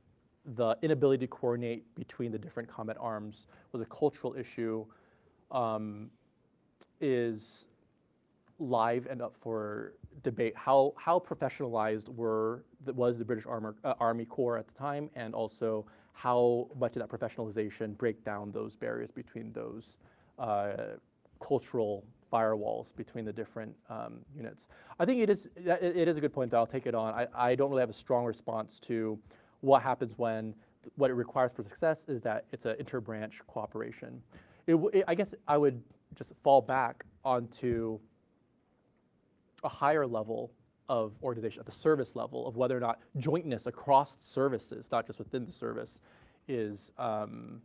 the inability to coordinate between the different combat arms was a cultural issue, um, is live and up for debate. How how professionalized were was the British Armor, uh, Army Corps at the time, and also how much of that professionalization break down those barriers between those uh, cultural firewalls between the different um, units. I think it is it, is a good point that I'll take it on. I, I don't really have a strong response to what happens when what it requires for success is that it's an interbranch cooperation. It, it, I guess I would just fall back onto a higher level of organization, at the service level, of whether or not jointness across services, not just within the service, is um,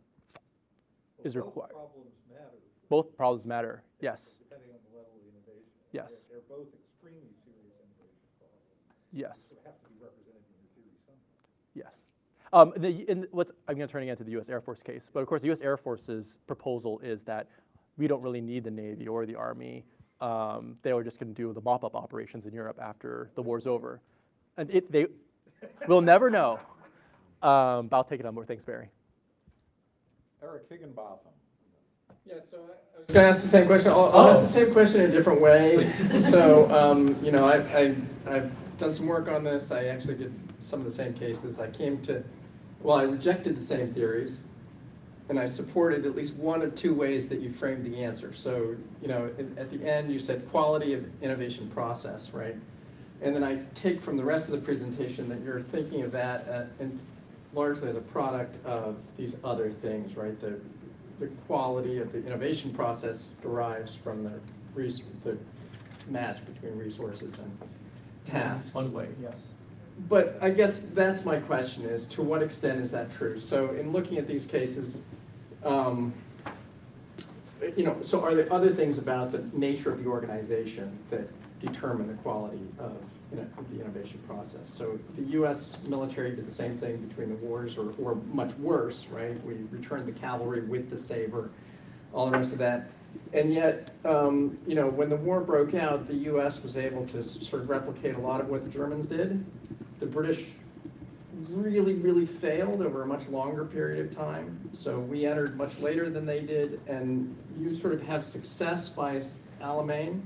is required. Problems matter. Both problems matter. Yes. Depending on the level of innovation. Yes. They're both extremely serious innovation problems. Yes. So have to be represented in your theory somehow. Yes. Um, the, in what's, I'm going to turn again to the U.S. Air Force case, but of course, the U.S. Air Force's proposal is that we don't really need the Navy or the Army. Um, they were just going to do the mop-up operations in Europe after the war's over, and it, they <laughs> will never know. Um, but I'll take it on more. Thanks, Barry. Eric Heginbotham. Yeah, so I was going to ask the same question. I'll, I'll ask the same question in a different way. So, um, you know, I, I, I've done some work on this. I actually did some of the same cases. I came to, well, I rejected the same theories, and I supported at least one of two ways that you framed the answer. So, you know, at, at the end, you said quality of innovation process, right? And then I take from the rest of the presentation that you're thinking of that uh, and largely as a product of these other things, right? The, the quality of the innovation process derives from the, res- the match between resources and tasks. One way, yes. But I guess that's my question is, to what extent is that true? So in looking at these cases, um, you know, so are there other things about the nature of the organization that determine the quality of you know, the innovation process? So the US military did the same thing between the wars, or, or much worse, right? We returned the cavalry with the saber, all the rest of that. And yet, um, you know, when the war broke out, the U.S. was able to sort of replicate a lot of what the Germans did. The British really, really failed over a much longer period of time. So we entered much later than they did, and you sort of have success by Alamein.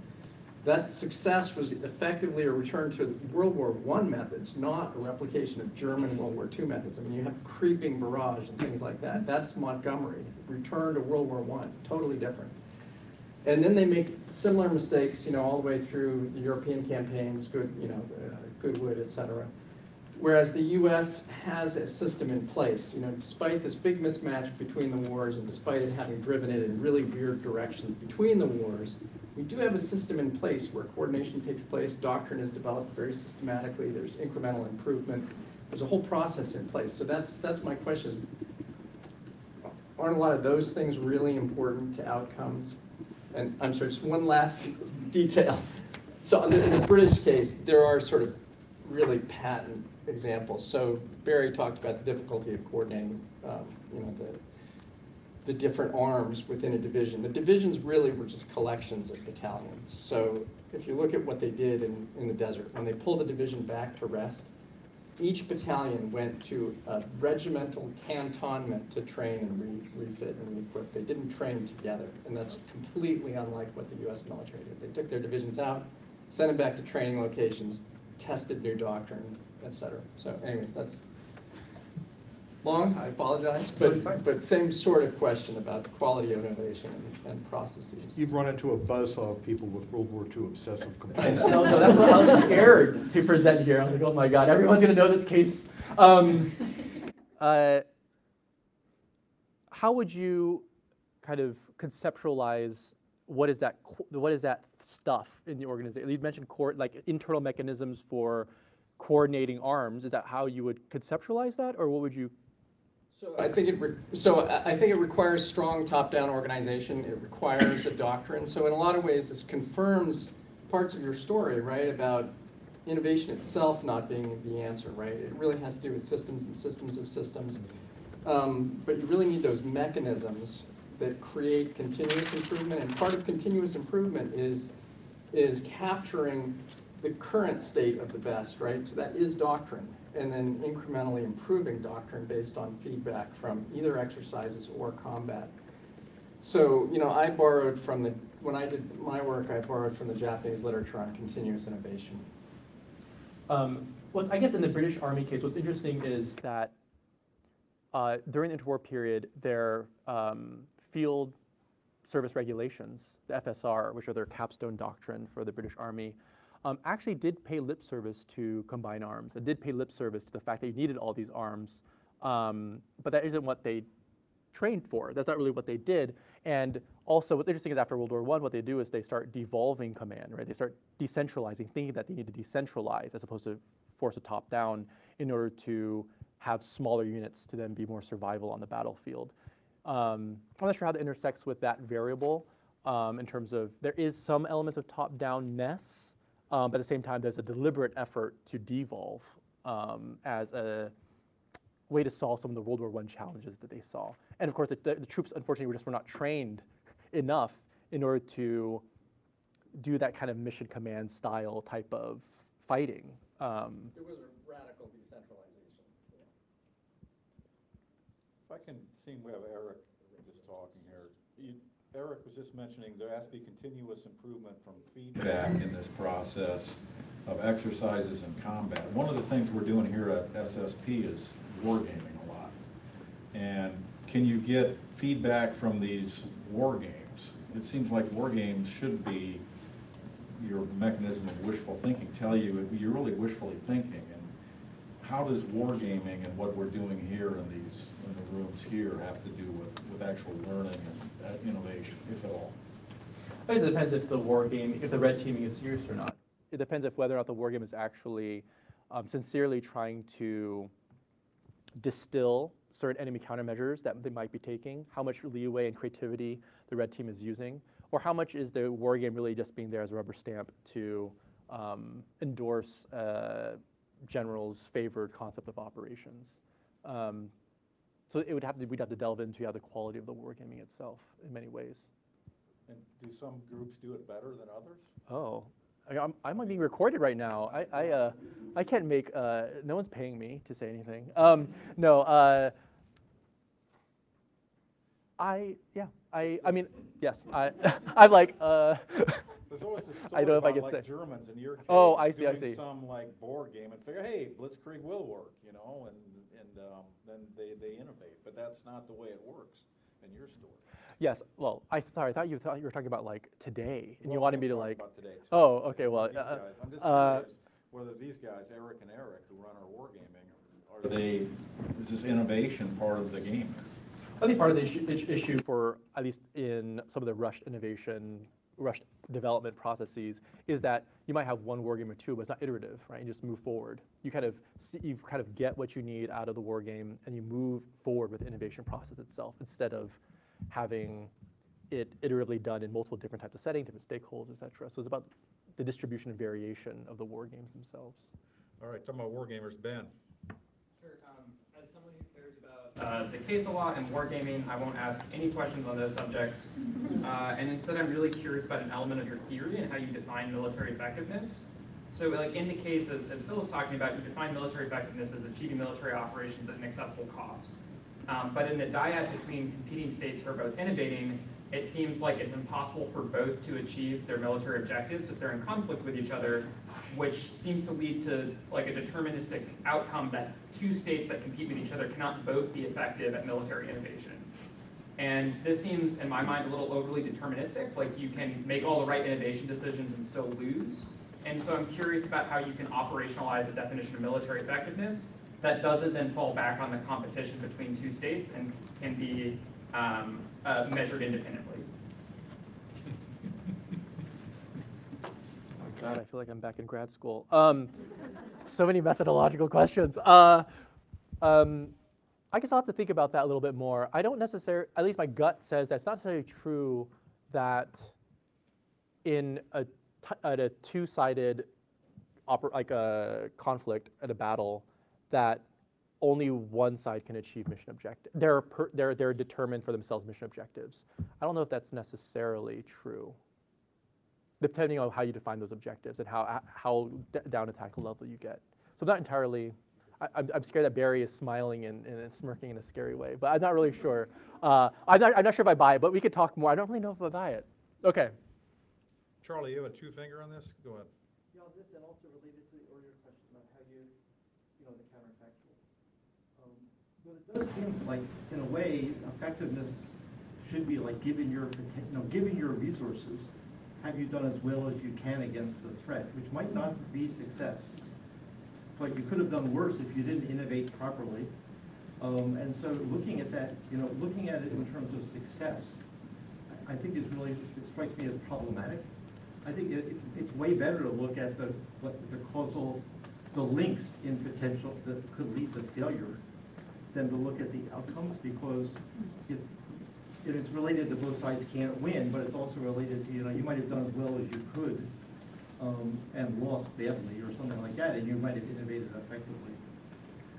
That success was effectively a return to World War I methods, not a replication of German World War II methods. I mean, you have creeping barrage and things like that. That's Montgomery. Return to World War I, totally different. And then they make similar mistakes, you know, all the way through the European campaigns, good, you know, uh, Goodwood, et cetera. Whereas the U.S. has a system in place, you know, despite this big mismatch between the wars and despite it having driven it in really weird directions between the wars, we do have a system in place where coordination takes place, doctrine is developed very systematically, there's incremental improvement, there's a whole process in place. So that's, that's my question aren't a lot of those things really important to outcomes? And I'm sorry, just one last detail. So in the, in the British case, there are sort of really patent examples. So Barry talked about the difficulty of coordinating, um, you know, the, the different arms within a division. The divisions really were just collections of battalions. So if you look at what they did in, in the desert, when they pulled the division back to rest, each battalion went to a regimental cantonment to train and re- refit and re-equip. They didn't train together, and that's completely unlike what the US military did. They took their divisions out, sent them back to training locations, tested new doctrine, et cetera. So anyways, that's long, I apologize, but, but same sort of question about the quality of innovation and, and processes. You've run into a buzzsaw of people with World War II obsessive <laughs> And, compulsion. no, no, that's what I was scared to present here. I was like, oh my god, everyone's gonna know this case. Um, <laughs> uh, how would you kind of conceptualize what is that what is that stuff in the organization? You mentioned core, like internal mechanisms for coordinating arms. Is that how you would conceptualize that, or what would you? So I think it, so I I think it requires strong top-down organization, it requires a doctrine. So in a lot of ways, this confirms parts of your story, right, about innovation itself not being the answer, right? It really has to do with systems and systems of systems. Um, But you really need those mechanisms that create continuous improvement, and part of continuous improvement is, is capturing the current state of the best, right? So that is doctrine, and then incrementally improving doctrine based on feedback from either exercises or combat. So, you know, I borrowed from the, when I did my work, I borrowed from the Japanese literature on continuous innovation. Um, I guess in the British Army case, what's interesting is that uh, during the interwar period, their um, field service regulations, the FSR, which are their capstone doctrine for the British Army, um, actually did pay lip service to combined arms. It did pay lip service to the fact that you needed all these arms, um, but that isn't what they trained for. That's not really what they did. And also, what's interesting is after World War I, what they do is they start devolving command, right? They start decentralizing, thinking that they need to decentralize as opposed to force a top down in order to have smaller units to then be more survival on the battlefield. Um, I'm not sure how that intersects with that variable um, in terms of there is some elements of top down-ness, um, but at the same time, there's a deliberate effort to devolve um, as a way to solve some of the World War I challenges that they saw. And of course, the, the, the troops, unfortunately, were just were not trained enough in order to do that kind of mission command style type of fighting. Um, There was a radical decentralization. If I can, seem we have Eric just talking here. You- Eric was just mentioning there has to be continuous improvement from feedback in this process of exercises and combat. One of the things we're doing here at SSP is wargaming a lot. And can you get feedback from these war games? It seems like war games should be your mechanism of wishful thinking, tell you, you're really wishfully thinking. And how does wargaming and what we're doing here in these, in the rooms here have to do with, with actual learning and innovation, if at all? I guess it depends if the war game, if the red teaming is serious or not. It depends if whether or not the war game is actually um, sincerely trying to distill certain enemy countermeasures that they might be taking, how much leeway and creativity the red team is using, or how much is the war game really just being there as a rubber stamp to um, endorse uh, general's favored concept of operations. Um, so it would have to, we'd have to delve into yeah, the quality of the wargaming itself in many ways. And do some groups do it better than others? Oh, I- I'm, I'm being recorded right now. I, I, uh, I can't make, uh, no one's paying me to say anything. Um, no, uh, I, yeah, I, I mean, yes, I, <laughs> I'm like, uh, <laughs> There's always a <laughs> I story don't know if I about can like say. Germans in your case. Oh, I see, I see. some like board game and figure, hey, Blitzkrieg will work, you know, and, and, um, then they, they innovate, but that's not the way it works in your story. yes, well, I, sorry, I thought you thought you were talking about like today, and you wanted me to like, about today, too. oh, okay, well, These uh. I'm just uh, curious whether these guys, Eric and Eric, who run our wargaming, are they, is this innovation part of the game? I think part of the issue, issue for, at least in some of the rushed innovation, rushed development processes, is that you might have one war game or two, but it's not iterative, right? You just move forward. You kind of, see, you kind of get what you need out of the war game, and you move forward with the innovation process itself, instead of having it iteratively done in multiple different types of settings, different stakeholders, et cetera. So it's about the distribution and variation of the war games themselves. All right, talking about war gamers, Ben. Sure. Um, as someone who cares about uh, the case a lot and wargaming, I won't ask any questions on those subjects. <laughs> Uh, and instead, I'm really curious about an element of your theory and how you define military effectiveness. So, like in the case, as, as Phil was talking about, you define military effectiveness as achieving military operations at an acceptable cost. Um, but in the dyad between competing states who are both innovating, it seems like it's impossible for both to achieve their military objectives if they're in conflict with each other, which seems to lead to like a deterministic outcome that two states that compete with each other cannot both be effective at military innovation. And this seems, in my mind, a little overly deterministic, like you can make all the right innovation decisions and still lose. And so I'm curious about how you can operationalize a definition of military effectiveness that doesn't then fall back on the competition between two states and can be um, uh, measured independently. Oh my God, I feel like I'm back in grad school. Um, so many methodological questions. Uh, um, I guess I'll have to think about that a little bit more. I don't necessarily, at least my gut says that's not necessarily true that in a, at a two-sided like a conflict at a battle that only one side can achieve mission objective. They're, per, they're, they're determined for themselves mission objectives. I don't know if that's necessarily true depending on how you define those objectives and how, how d- down a tactical level you get. So I'm not entirely, I, I'm, I'm scared that Barry is smiling and, and smirking in a scary way, but I'm not really sure. Uh, I'm, not, I'm not sure if I buy it, but we could talk more. I don't really know if I buy it. Okay. Charlie, you have a two-finger on this? Go ahead. Yeah, this and also related to the earlier question about how you, you know, the counterfactual. Um, Well, it does seem like, in a way, effectiveness should be like given your, you know, given your resources, have you done as well as you can against the threat, which might not be success. But you could have done worse if you didn't innovate properly. Um, and so looking at that, you know, looking at it in terms of success, I think is really, it strikes me as problematic. I think it- it's, it's way better to look at the, the causal, the links in potential that could lead to failure than to look at the outcomes because it's, it is related to both sides can't win, but it's also related to, you know, you might have done as well as you could um, and lost badly or something like that, and you might have innovated effectively.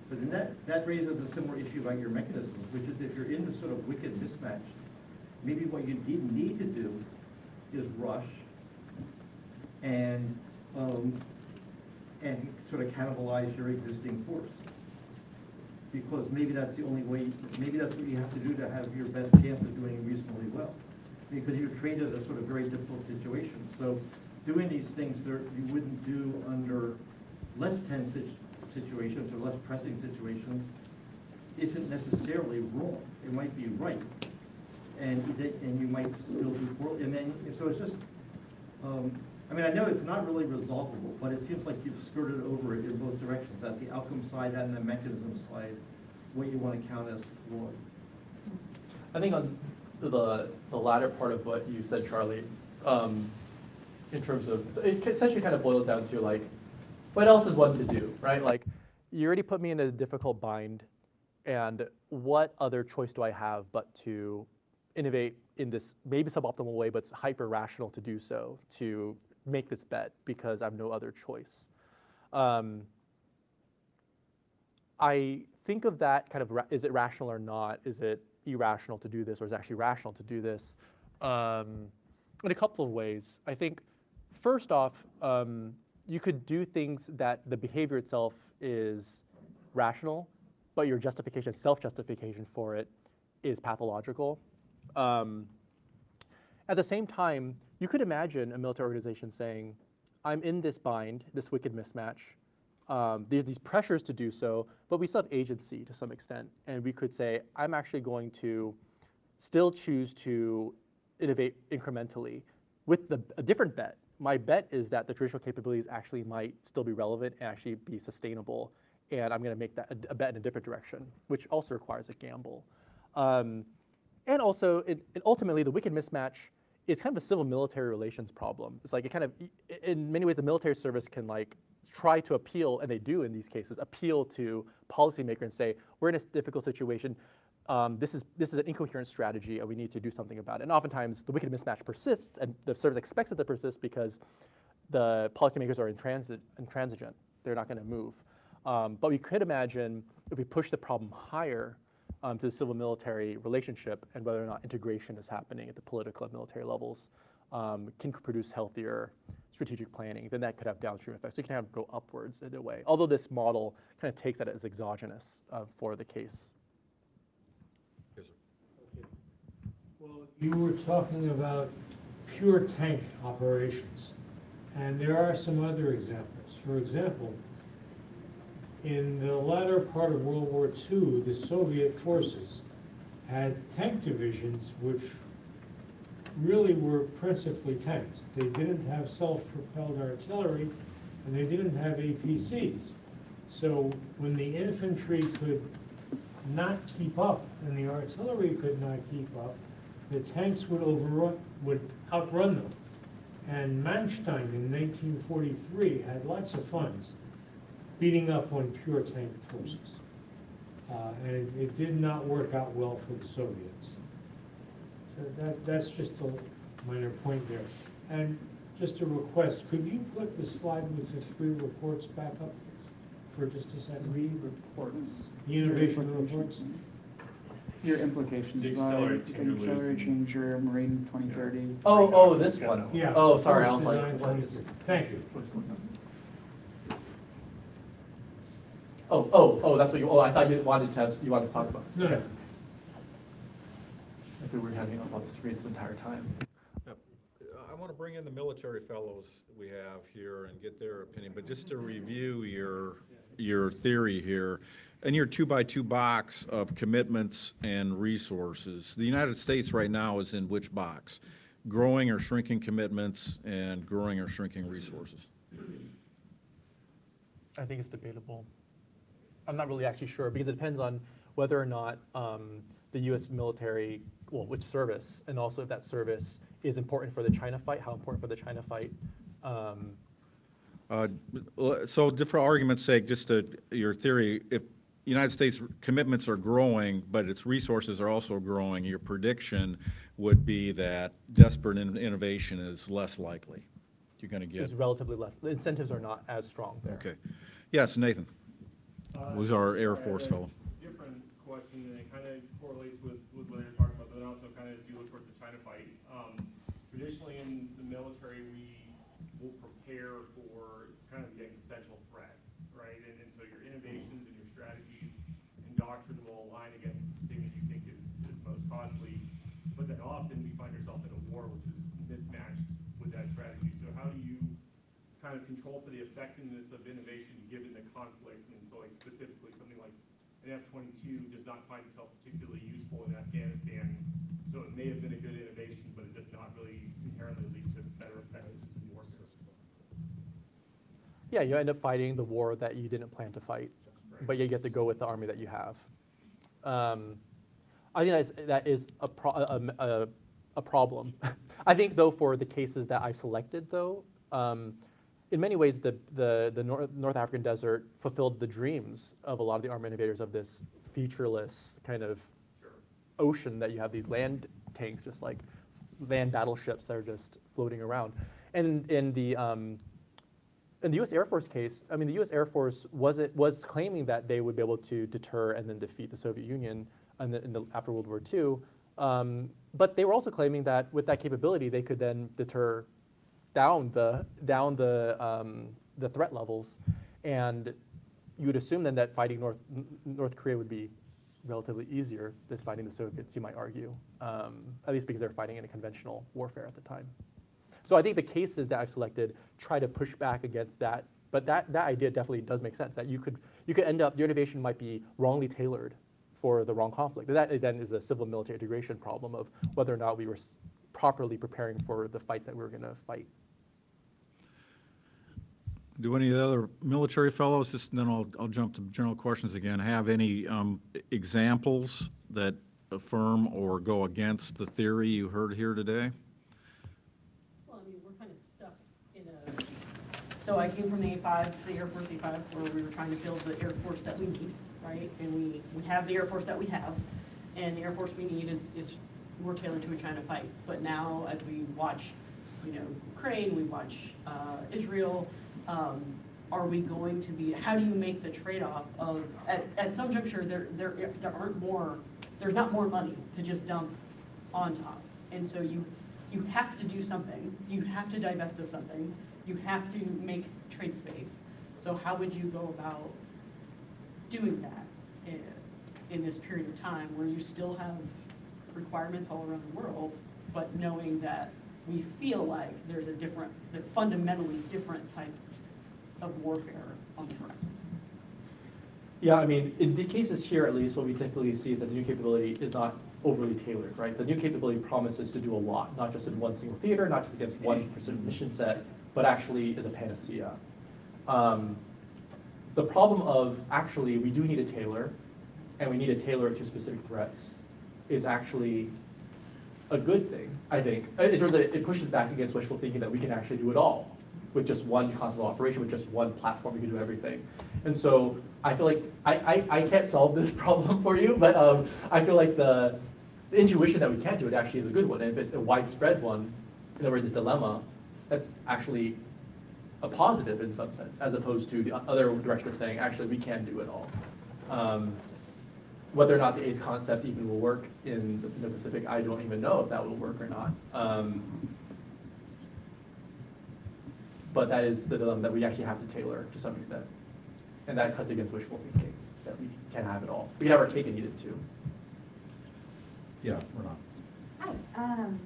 But then that, that raises a similar issue about your mechanisms, which is if you're in this sort of wicked mismatch, maybe what you need, need to do is rush and, um, and sort of cannibalize your existing force. Because maybe that's the only way, maybe that's what you have to do to have your best chance of doing reasonably well. Because you're trained in a sort of very difficult situation. So doing these things that you wouldn't do under less tense situations or less pressing situations isn't necessarily wrong. It might be right. And, and you might still do poorly. And then, so it's just, um, I mean, I know it's not really resolvable, but it seems like you've skirted over it in both directions, at the outcome side and the mechanism side, what you want to count as flawed. I think on the, the latter part of what you said, Charlie, um, in terms of, it essentially kind of boils down to like, what else is one to do, right? Like, you already put me in a difficult bind, and what other choice do I have but to innovate in this maybe suboptimal way, but it's hyper rational to do so, to make this bet because I have no other choice. Um, I think of that kind of, is it rational or not? Is it irrational to do this, or is it actually rational to do this? Um, in a couple of ways. I think, first off, um, you could do things that the behavior itself is rational, but your justification, self-justification for it, is pathological. Um, at the same time, you could imagine a military organization saying, I'm in this bind, this wicked mismatch. Um, there's these pressures to do so, but we still have agency to some extent. And we could say, I'm actually going to still choose to innovate incrementally with the, a different bet. My bet is that the traditional capabilities actually might still be relevant and actually be sustainable. And I'm going to make that a, a bet in a different direction, which also requires a gamble. Um, and also, it, ultimately, the wicked mismatch is kind of a civil military relations problem. It's like it kind of, in many ways, the military service can like try to appeal, and they do in these cases, appeal to policymakers and say, we're in a difficult situation. Um, this is this is an incoherent strategy, and we need to do something about it. And oftentimes, the wicked mismatch persists, and the service expects it to persist because the policymakers are intransi- intransigent. they're not going to move. Um, but we could imagine if we push the problem higher um, to the civil-military relationship and whether or not integration is happening at the political and military levels um, can produce healthier strategic planning, then that could have downstream effects. So you can have go upwards in a way. Although this model kind of takes that as exogenous uh, for the case. Yes, sir. Well, you were talking about pure tank operations, and there are some other examples. For example, in the latter part of World War II, the Soviet forces had tank divisions which really were principally tanks. They didn't have self-propelled artillery, and they didn't have APCs. So when the infantry could not keep up, and the artillery could not keep up, the tanks would overrun, would outrun them. And Manstein in nineteen forty-three had lots of funds beating up on pure tank forces. Uh, and it, it did not work out well for the Soviets. So that, that's just a minor point there. And just a request, could you put the slide with the three reports back up for just a second? Three reports. The innovation reports? Your implications The slide, accelerate change accelerate change your marine twenty thirty. Oh, oh, this one. Yeah. Oh, sorry, I was like, what is? Thank you. What's going on? Oh, oh, oh, that's what you, oh, I thought you wanted to have, you wanted to talk about this. No, no. Okay. I think we were having it up on the screen this entire time. Yep. I want to bring in the military fellows we have here and get their opinion, but just to review your, your theory here, in your two-by-two box of commitments and resources, the United States right now is in which box? Growing or shrinking commitments and growing or shrinking resources? I think it's debatable. I'm not really actually sure because it depends on whether or not um, the U.S. military, well, which service, and also if that service is important for the China fight, how important for the China fight. Um, Uh, So for argument's sake, just to, your theory, if United States commitments are growing, but its resources are also growing, your prediction would be that desperate in- innovation is less likely. You're going to get, is relatively less. The incentives are not as strong there. okay. Yes, Nathan, was our Air Force a fellow. Different question, and it kind of correlates with, with what you're talking about, but also kind of as you look towards the China fight. Um, Traditionally in the military, we will prepare for kind of the existential threat, right? And, and so your innovations and your strategies and doctrine will align against the thing that you think is, is most costly. But then often we find ourselves in a war which is mismatched with that strategy. So how do you kind of control for the effectiveness of innovation given the conflict. And so like specifically something like an F-22 does not find itself particularly useful in Afghanistan. So it may have been a good innovation, but it does not really inherently lead to better effectiveness in warfare. Yeah, you end up fighting the war that you didn't plan to fight, but you get to go with the army that you have. Um, I think that's, that is a, pro- a, a, a problem. <laughs> I think though for the cases that I selected though, um, in many ways the, the, the North, North African desert fulfilled the dreams of a lot of the army innovators of this featureless kind of ocean that you have these land tanks, just like land battleships that are just floating around. And in the, um, in the U.S. Air Force case, I mean, the U.S. Air Force was it was claiming that they would be able to deter and then defeat the Soviet Union in the, in the, after World War II. Um, but they were also claiming that with that capability, they could then deter down the down the um, the threat levels, and you would assume then that fighting North North Korea would be relatively easier than fighting the Soviets. You might argue, um, at least because they're fighting in a conventional warfare at the time. So I think the cases that I've selected try to push back against that, but that, that idea definitely does make sense, that you could, you could end up, your innovation might be wrongly tailored for the wrong conflict. That then is a civil military integration problem of whether or not we were properly preparing for the fights that we were gonna fight. Do any of the other military fellows, just, then I'll, I'll jump to general questions again, have any um, examples that affirm or go against the theory you heard here today? Well, I mean, we're kind of stuck in a, so I came from the A5, the Air Force A5, where we were trying to build the Air Force that we need, right? And we, we have the Air Force that we have, and the Air Force we need is, is more tailored to a China fight. But now, as we watch, you know, Ukraine, we watch uh, Israel, um, are we going to be, how do you make the trade-off of, at, at some juncture, there, there, there aren't more, there's not more money to just dump on top. And so you, you have to do something, you have to divest of something, you have to make trade space. So how would you go about doing that in, in this period of time where you still have requirements all around the world, but knowing that we feel like there's a different, a fundamentally different type of warfare on the horizon? Yeah, I mean, in the cases here at least, what we typically see is that the new capability is not overly tailored, right? The new capability promises to do a lot, not just in one single theater, not just against one specific mission set, but actually is a panacea. Um, the problem of actually we do need a tailor, and we need to tailor to specific threats, is actually a good thing, I think. Uh, In terms of, it pushes back against wishful thinking that we can actually do it all with just one console operation, with just one platform, you can do everything. And so I feel like, I, I, I can't solve this <laughs> problem for you, but um, I feel like the, the intuition that we can't do it actually is a good one. And if it's a widespread one, in other words, this dilemma, that's actually a positive in some sense, as opposed to the other direction of saying, actually, we can do it all. Um, whether or not the ACE concept even will work in the, in the Pacific, I don't even know if that will work or not. Um, but that is the dilemma that we actually have to tailor to some extent. And that cuts against wishful thinking, that we can't have it all. We can have our cake and eat it too. Yeah, we're not. Hi, um,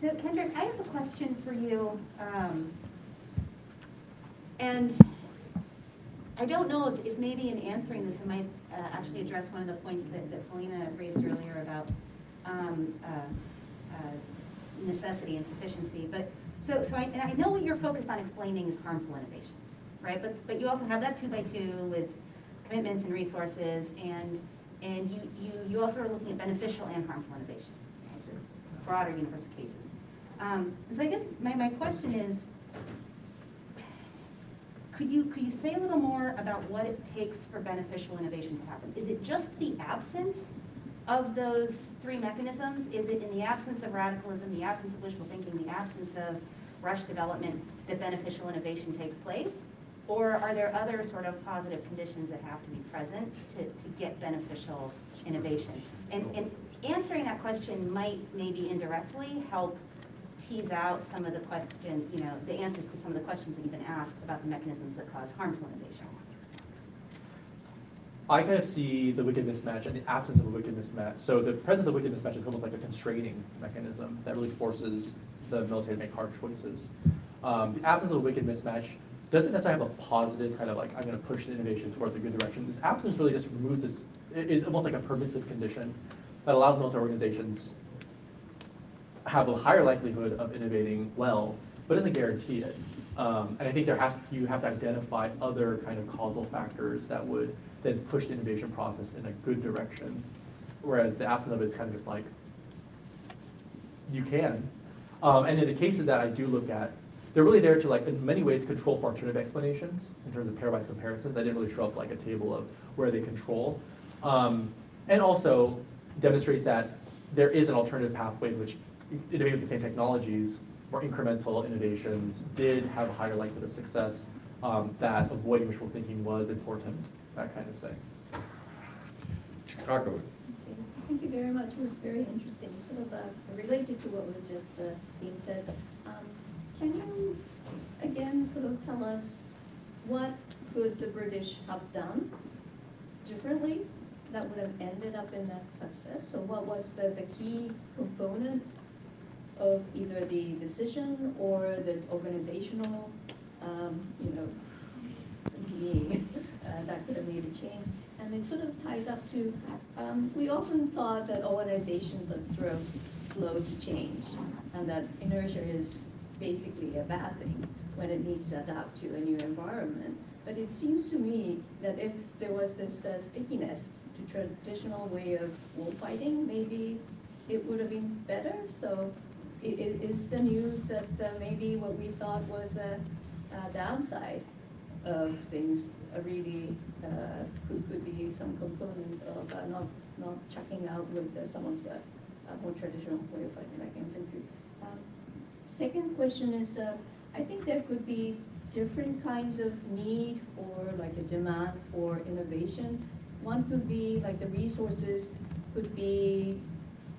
so Kendrick, I have a question for you. Um, and I don't know if, if maybe in answering this, it might uh, actually address one of the points that, that Polina raised earlier about um, uh, uh, necessity and sufficiency. But so, so I, and I know what you're focused on explaining is harmful innovation, right? But, but you also have that two by two with commitments and resources, and, and you, you, you also are looking at beneficial and harmful innovation, broader universe of cases. Um, and so I guess my, my question is, could you, could you say a little more about what it takes for beneficial innovation to happen? Is it just the absence of those three mechanisms? Is it in the absence of radicalism, the absence of wishful thinking, the absence of rush development that beneficial innovation takes place? Or are there other sort of positive conditions that have to be present to, to get beneficial innovation? And, and answering that question might maybe indirectly help tease out some of the question, you know, the answers to some of the questions that you've been asked about the mechanisms that cause harmful innovation. I kind of see the wicked mismatch and the absence of a wicked mismatch. So the presence of a wicked mismatch is almost like a constraining mechanism that really forces the military to make hard choices. Um, the absence of a wicked mismatch doesn't necessarily have a positive kind of like, I'm going to push the innovation towards a good direction. This absence really just removes this, is almost like a permissive condition that allows military organizations have a higher likelihood of innovating well, but doesn't guarantee it. Um, and I think there has you have to identify other kind of causal factors that would then push the innovation process in a good direction. Whereas the absence of it is kind of just like you can. Um, and in the cases that I do look at, they're really there to like in many ways control for alternative explanations in terms of pairwise comparisons. I didn't really show up like a table of where they control. Um, and also demonstrate that there is an alternative pathway in which innovating with the same technologies, more incremental innovations did have a higher likelihood of success, um, that avoiding wishful thinking was important, that kind of thing. Chicago. Thank you very much. It was very interesting. Sort of uh, related to what was just uh, being said. Um, can you again sort of tell us what could the British have done differently that would have ended up in that success? So what was the, the key component of either the decision or the organizational, um, you know, being <laughs> that could have made a change? And it sort of ties up to, um, we often thought that organizations are slow to change and that inertia is basically a bad thing when it needs to adapt to a new environment. But it seems to me that if there was this uh, stickiness to traditional way of war fighting, maybe it would have been better. So it, it is the news that uh, maybe what we thought was a, a downside of things really uh, could, could be some component of uh, not, not checking out with uh, some of the uh, more traditional way of fighting like infantry. Um, second question is, uh, I think there could be different kinds of need or like a demand for innovation. One could be like the resources could be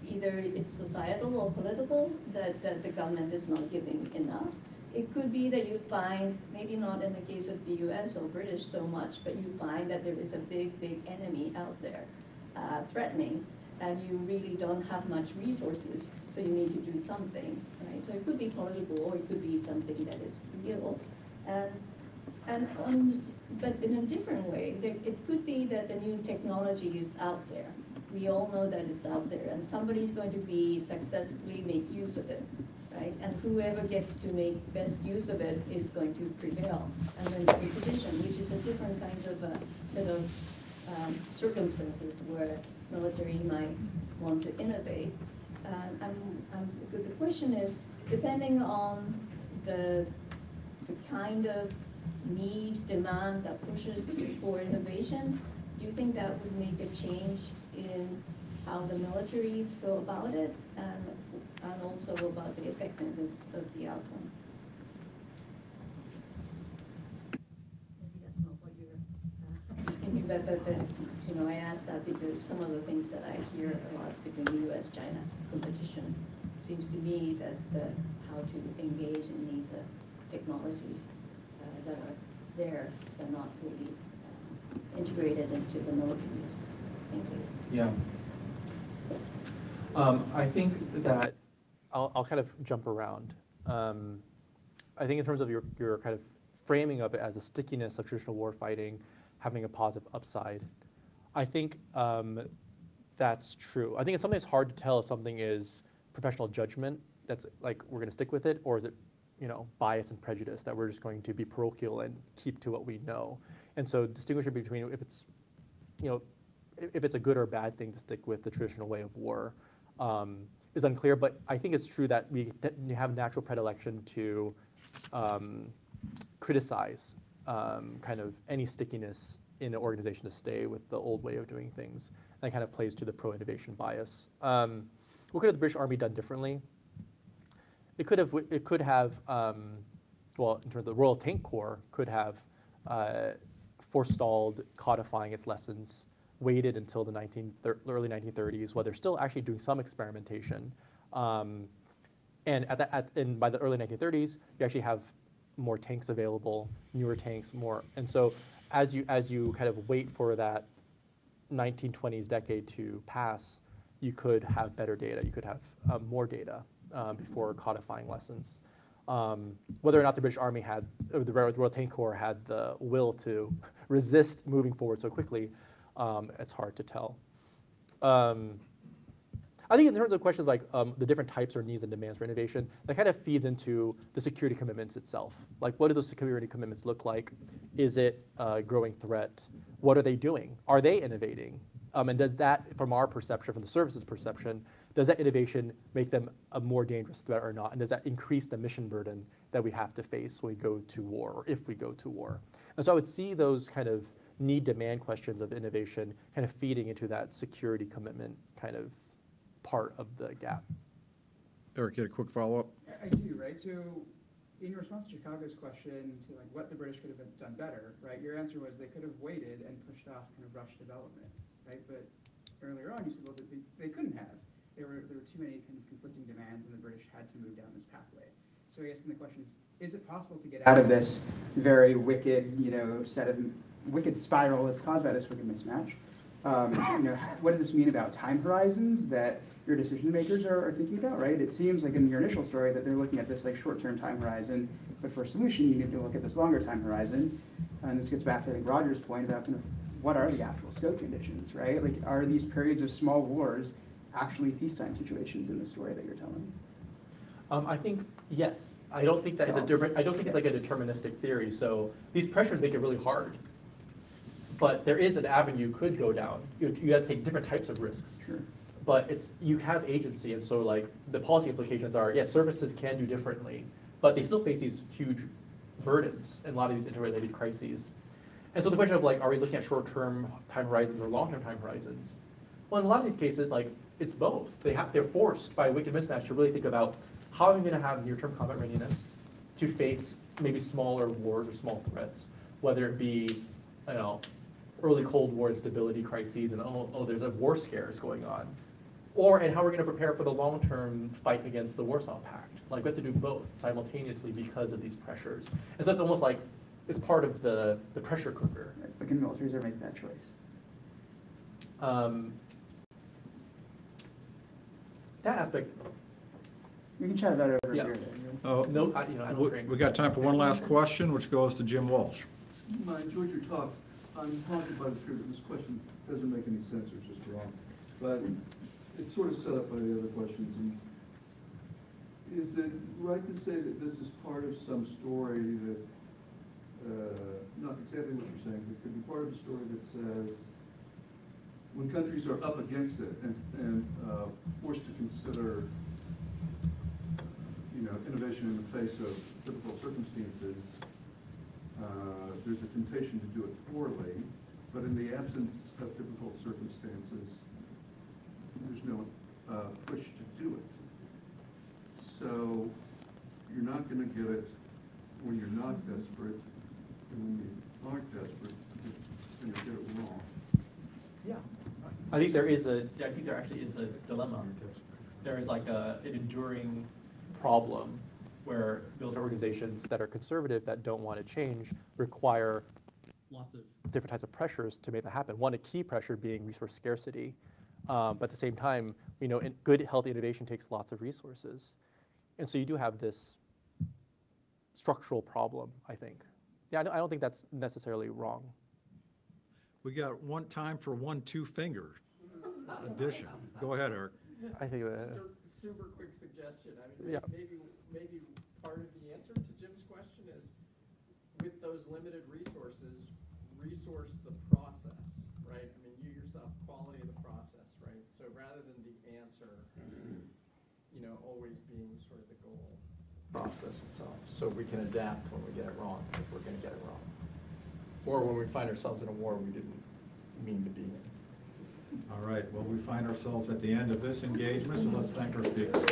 either it's societal or political that, that the government is not giving enough. It could be that you find, maybe not in the case of the US or British so much, but you find that there is a big, big enemy out there uh, threatening and you really don't have much resources, so you need to do something, right? So it could be political or it could be something that is real. And, and on, but in a different way, there, it could be that the new technology is out there. We all know that it's out there and somebody's going to be successfully make use of it, right? And whoever gets to make best use of it is going to prevail. And then the competition, which is a different kind of a set of um, circumstances where military might want to innovate. And I'm, I'm, the the question is, depending on the, the kind of need, demand that pushes for innovation, do you think that would make a change in how the militaries go about it and, and also about the effectiveness of the outcome? Maybe that's not what you're but, but, but, you know, I asked that because some of the things that I hear a lot between the US-China competition seems to me that the, how to engage in these uh, technologies uh, that are there, but not really um, integrated into the military. Thank you. Yeah. Um, I think that I'll, I'll kind of jump around. Um, I think in terms of your, your kind of framing of it as a stickiness of traditional war fighting having a positive upside, I think um, that's true. I think it's something that's hard to tell if something is professional judgment that's like we're going to stick with it, or is it, you know, bias and prejudice that we're just going to be parochial and keep to what we know. And so distinguishing between if it's, you know, if it's a good or bad thing to stick with the traditional way of war um, is unclear. But I think it's true that we have natural predilection to um, criticize um, kind of any stickiness in an organization to stay with the old way of doing things. That kind of plays to the pro-innovation bias. Um, what could have the British Army done differently? It could have, it could have, um, well, in terms of the Royal Tank Corps, could have uh, forestalled codifying its lessons, waited until the 19 early 1930s, while they're still actually doing some experimentation. Um, and at the, at, by the early 1930s, you actually have more tanks available, newer tanks, more. And so as you, as you kind of wait for that 1920s decade to pass, you could have better data, you could have uh, more data uh, before codifying lessons. Um, whether or not the British Army had, or the Royal Tank Corps had the will to <laughs> resist moving forward so quickly, um, it's hard to tell. Um, I think in terms of questions like um, the different types or needs and demands for innovation, that kind of feeds into the security commitments itself. Like what do those security commitments look like? Is it a growing threat? What are they doing? Are they innovating? Um, and does that, from our perception, from the services perception, does that innovation make them a more dangerous threat or not? And does that increase the mission burden that we have to face when we go to war or if we go to war? And so I would see those kind of need demand questions of innovation kind of feeding into that security commitment kind of part of the gap. Eric, you had a quick follow-up? I do, right? So in response to Chicago's question to like what the British could have done better, right? Your answer was they could have waited and pushed off kind of rush development, right? But earlier on you said, well, they, they couldn't have. There were, there were too many kind of conflicting demands and the British had to move down this pathway. So I guess then the question is, is it possible to get out of this very wicked, you know, set of wicked spiral that's caused by this wicked mismatch? Um, you know, what does this mean about time horizons that your decision makers are, are, thinking about, right? It seems like in your initial story that they're looking at this like short-term time horizon, but for a solution you need to look at this longer time horizon. And this gets back to I think Roger's point about kind of what are the actual scope conditions, right? Like are these periods of small wars actually peacetime situations in the story that you're telling? Um, I think yes. I don't think that so, it's a I don't think it's like a deterministic theory. So these pressures make it really hard. But there is an avenue you could go down. You, you got to take different types of risks. Sure but it's you have agency, and so like the policy implications are yes, services can do differently, but they still face these huge burdens in a lot of these interrelated crises. And so the question of like, are we looking at short-term time horizons or long-term time horizons? Well, in a lot of these cases, like it's both. They have they're forced by wicked mismatch to really think about how am I going to have near-term combat readiness to face maybe smaller wars or small threats, whether it be, you know, early Cold War instability crises and, oh, oh, there's a war scares going on. Or, and how we're gonna prepare for the long-term fight against the Warsaw Pact. Like, we have to do both simultaneously because of these pressures. And so it's almost like, it's part of the, the pressure cooker. But can militaries ever make that choice? Um, That aspect, You can chat about it over Yeah. here. Oh, no, I, you know, I don't We drink. we got time for one last question, which goes to Jim Walsh. I enjoyed your talk. I'm haunted by the fear that this question doesn't make any sense or is just wrong. But it's sort of set up by the other questions. And Is it right to say that this is part of some story that, uh, not exactly what you're saying, but could be part of a story that says, when countries are up against it and, and uh, forced to consider you know, innovation in the face of difficult circumstances, there's a temptation to do it poorly, but in the absence of difficult circumstances, there's no uh, push to do it. So you're not going to get it when you're not desperate, and when you aren't desperate, you're going to get it wrong. Yeah. I think there is a, I think there actually is a dilemma. There is like a, an enduring problem where military organizations that are conservative, that don't want to change, require lots of different types of pressures to make that happen. One, a key pressure being resource scarcity. Um, but at the same time, you know, in, good, healthy innovation takes lots of resources. And so you do have this structural problem, I think. Yeah, I don't, think that's necessarily wrong. We got one time for one two-finger addition. Go ahead, Eric. I think, uh, Just a super quick suggestion, I mean, Yeah. maybe, maybe part of the answer to Jim's question is, with those limited resources, resource the process, right? I mean, you yourself, quality of the process, right? So rather than the answer, you know, always being sort of the goal. Process itself, so we can adapt when we get it wrong, if we're gonna get it wrong. Or when we find ourselves in a war we didn't mean to be in. All right, well, we find ourselves at the end of this engagement, so let's thank our speakers.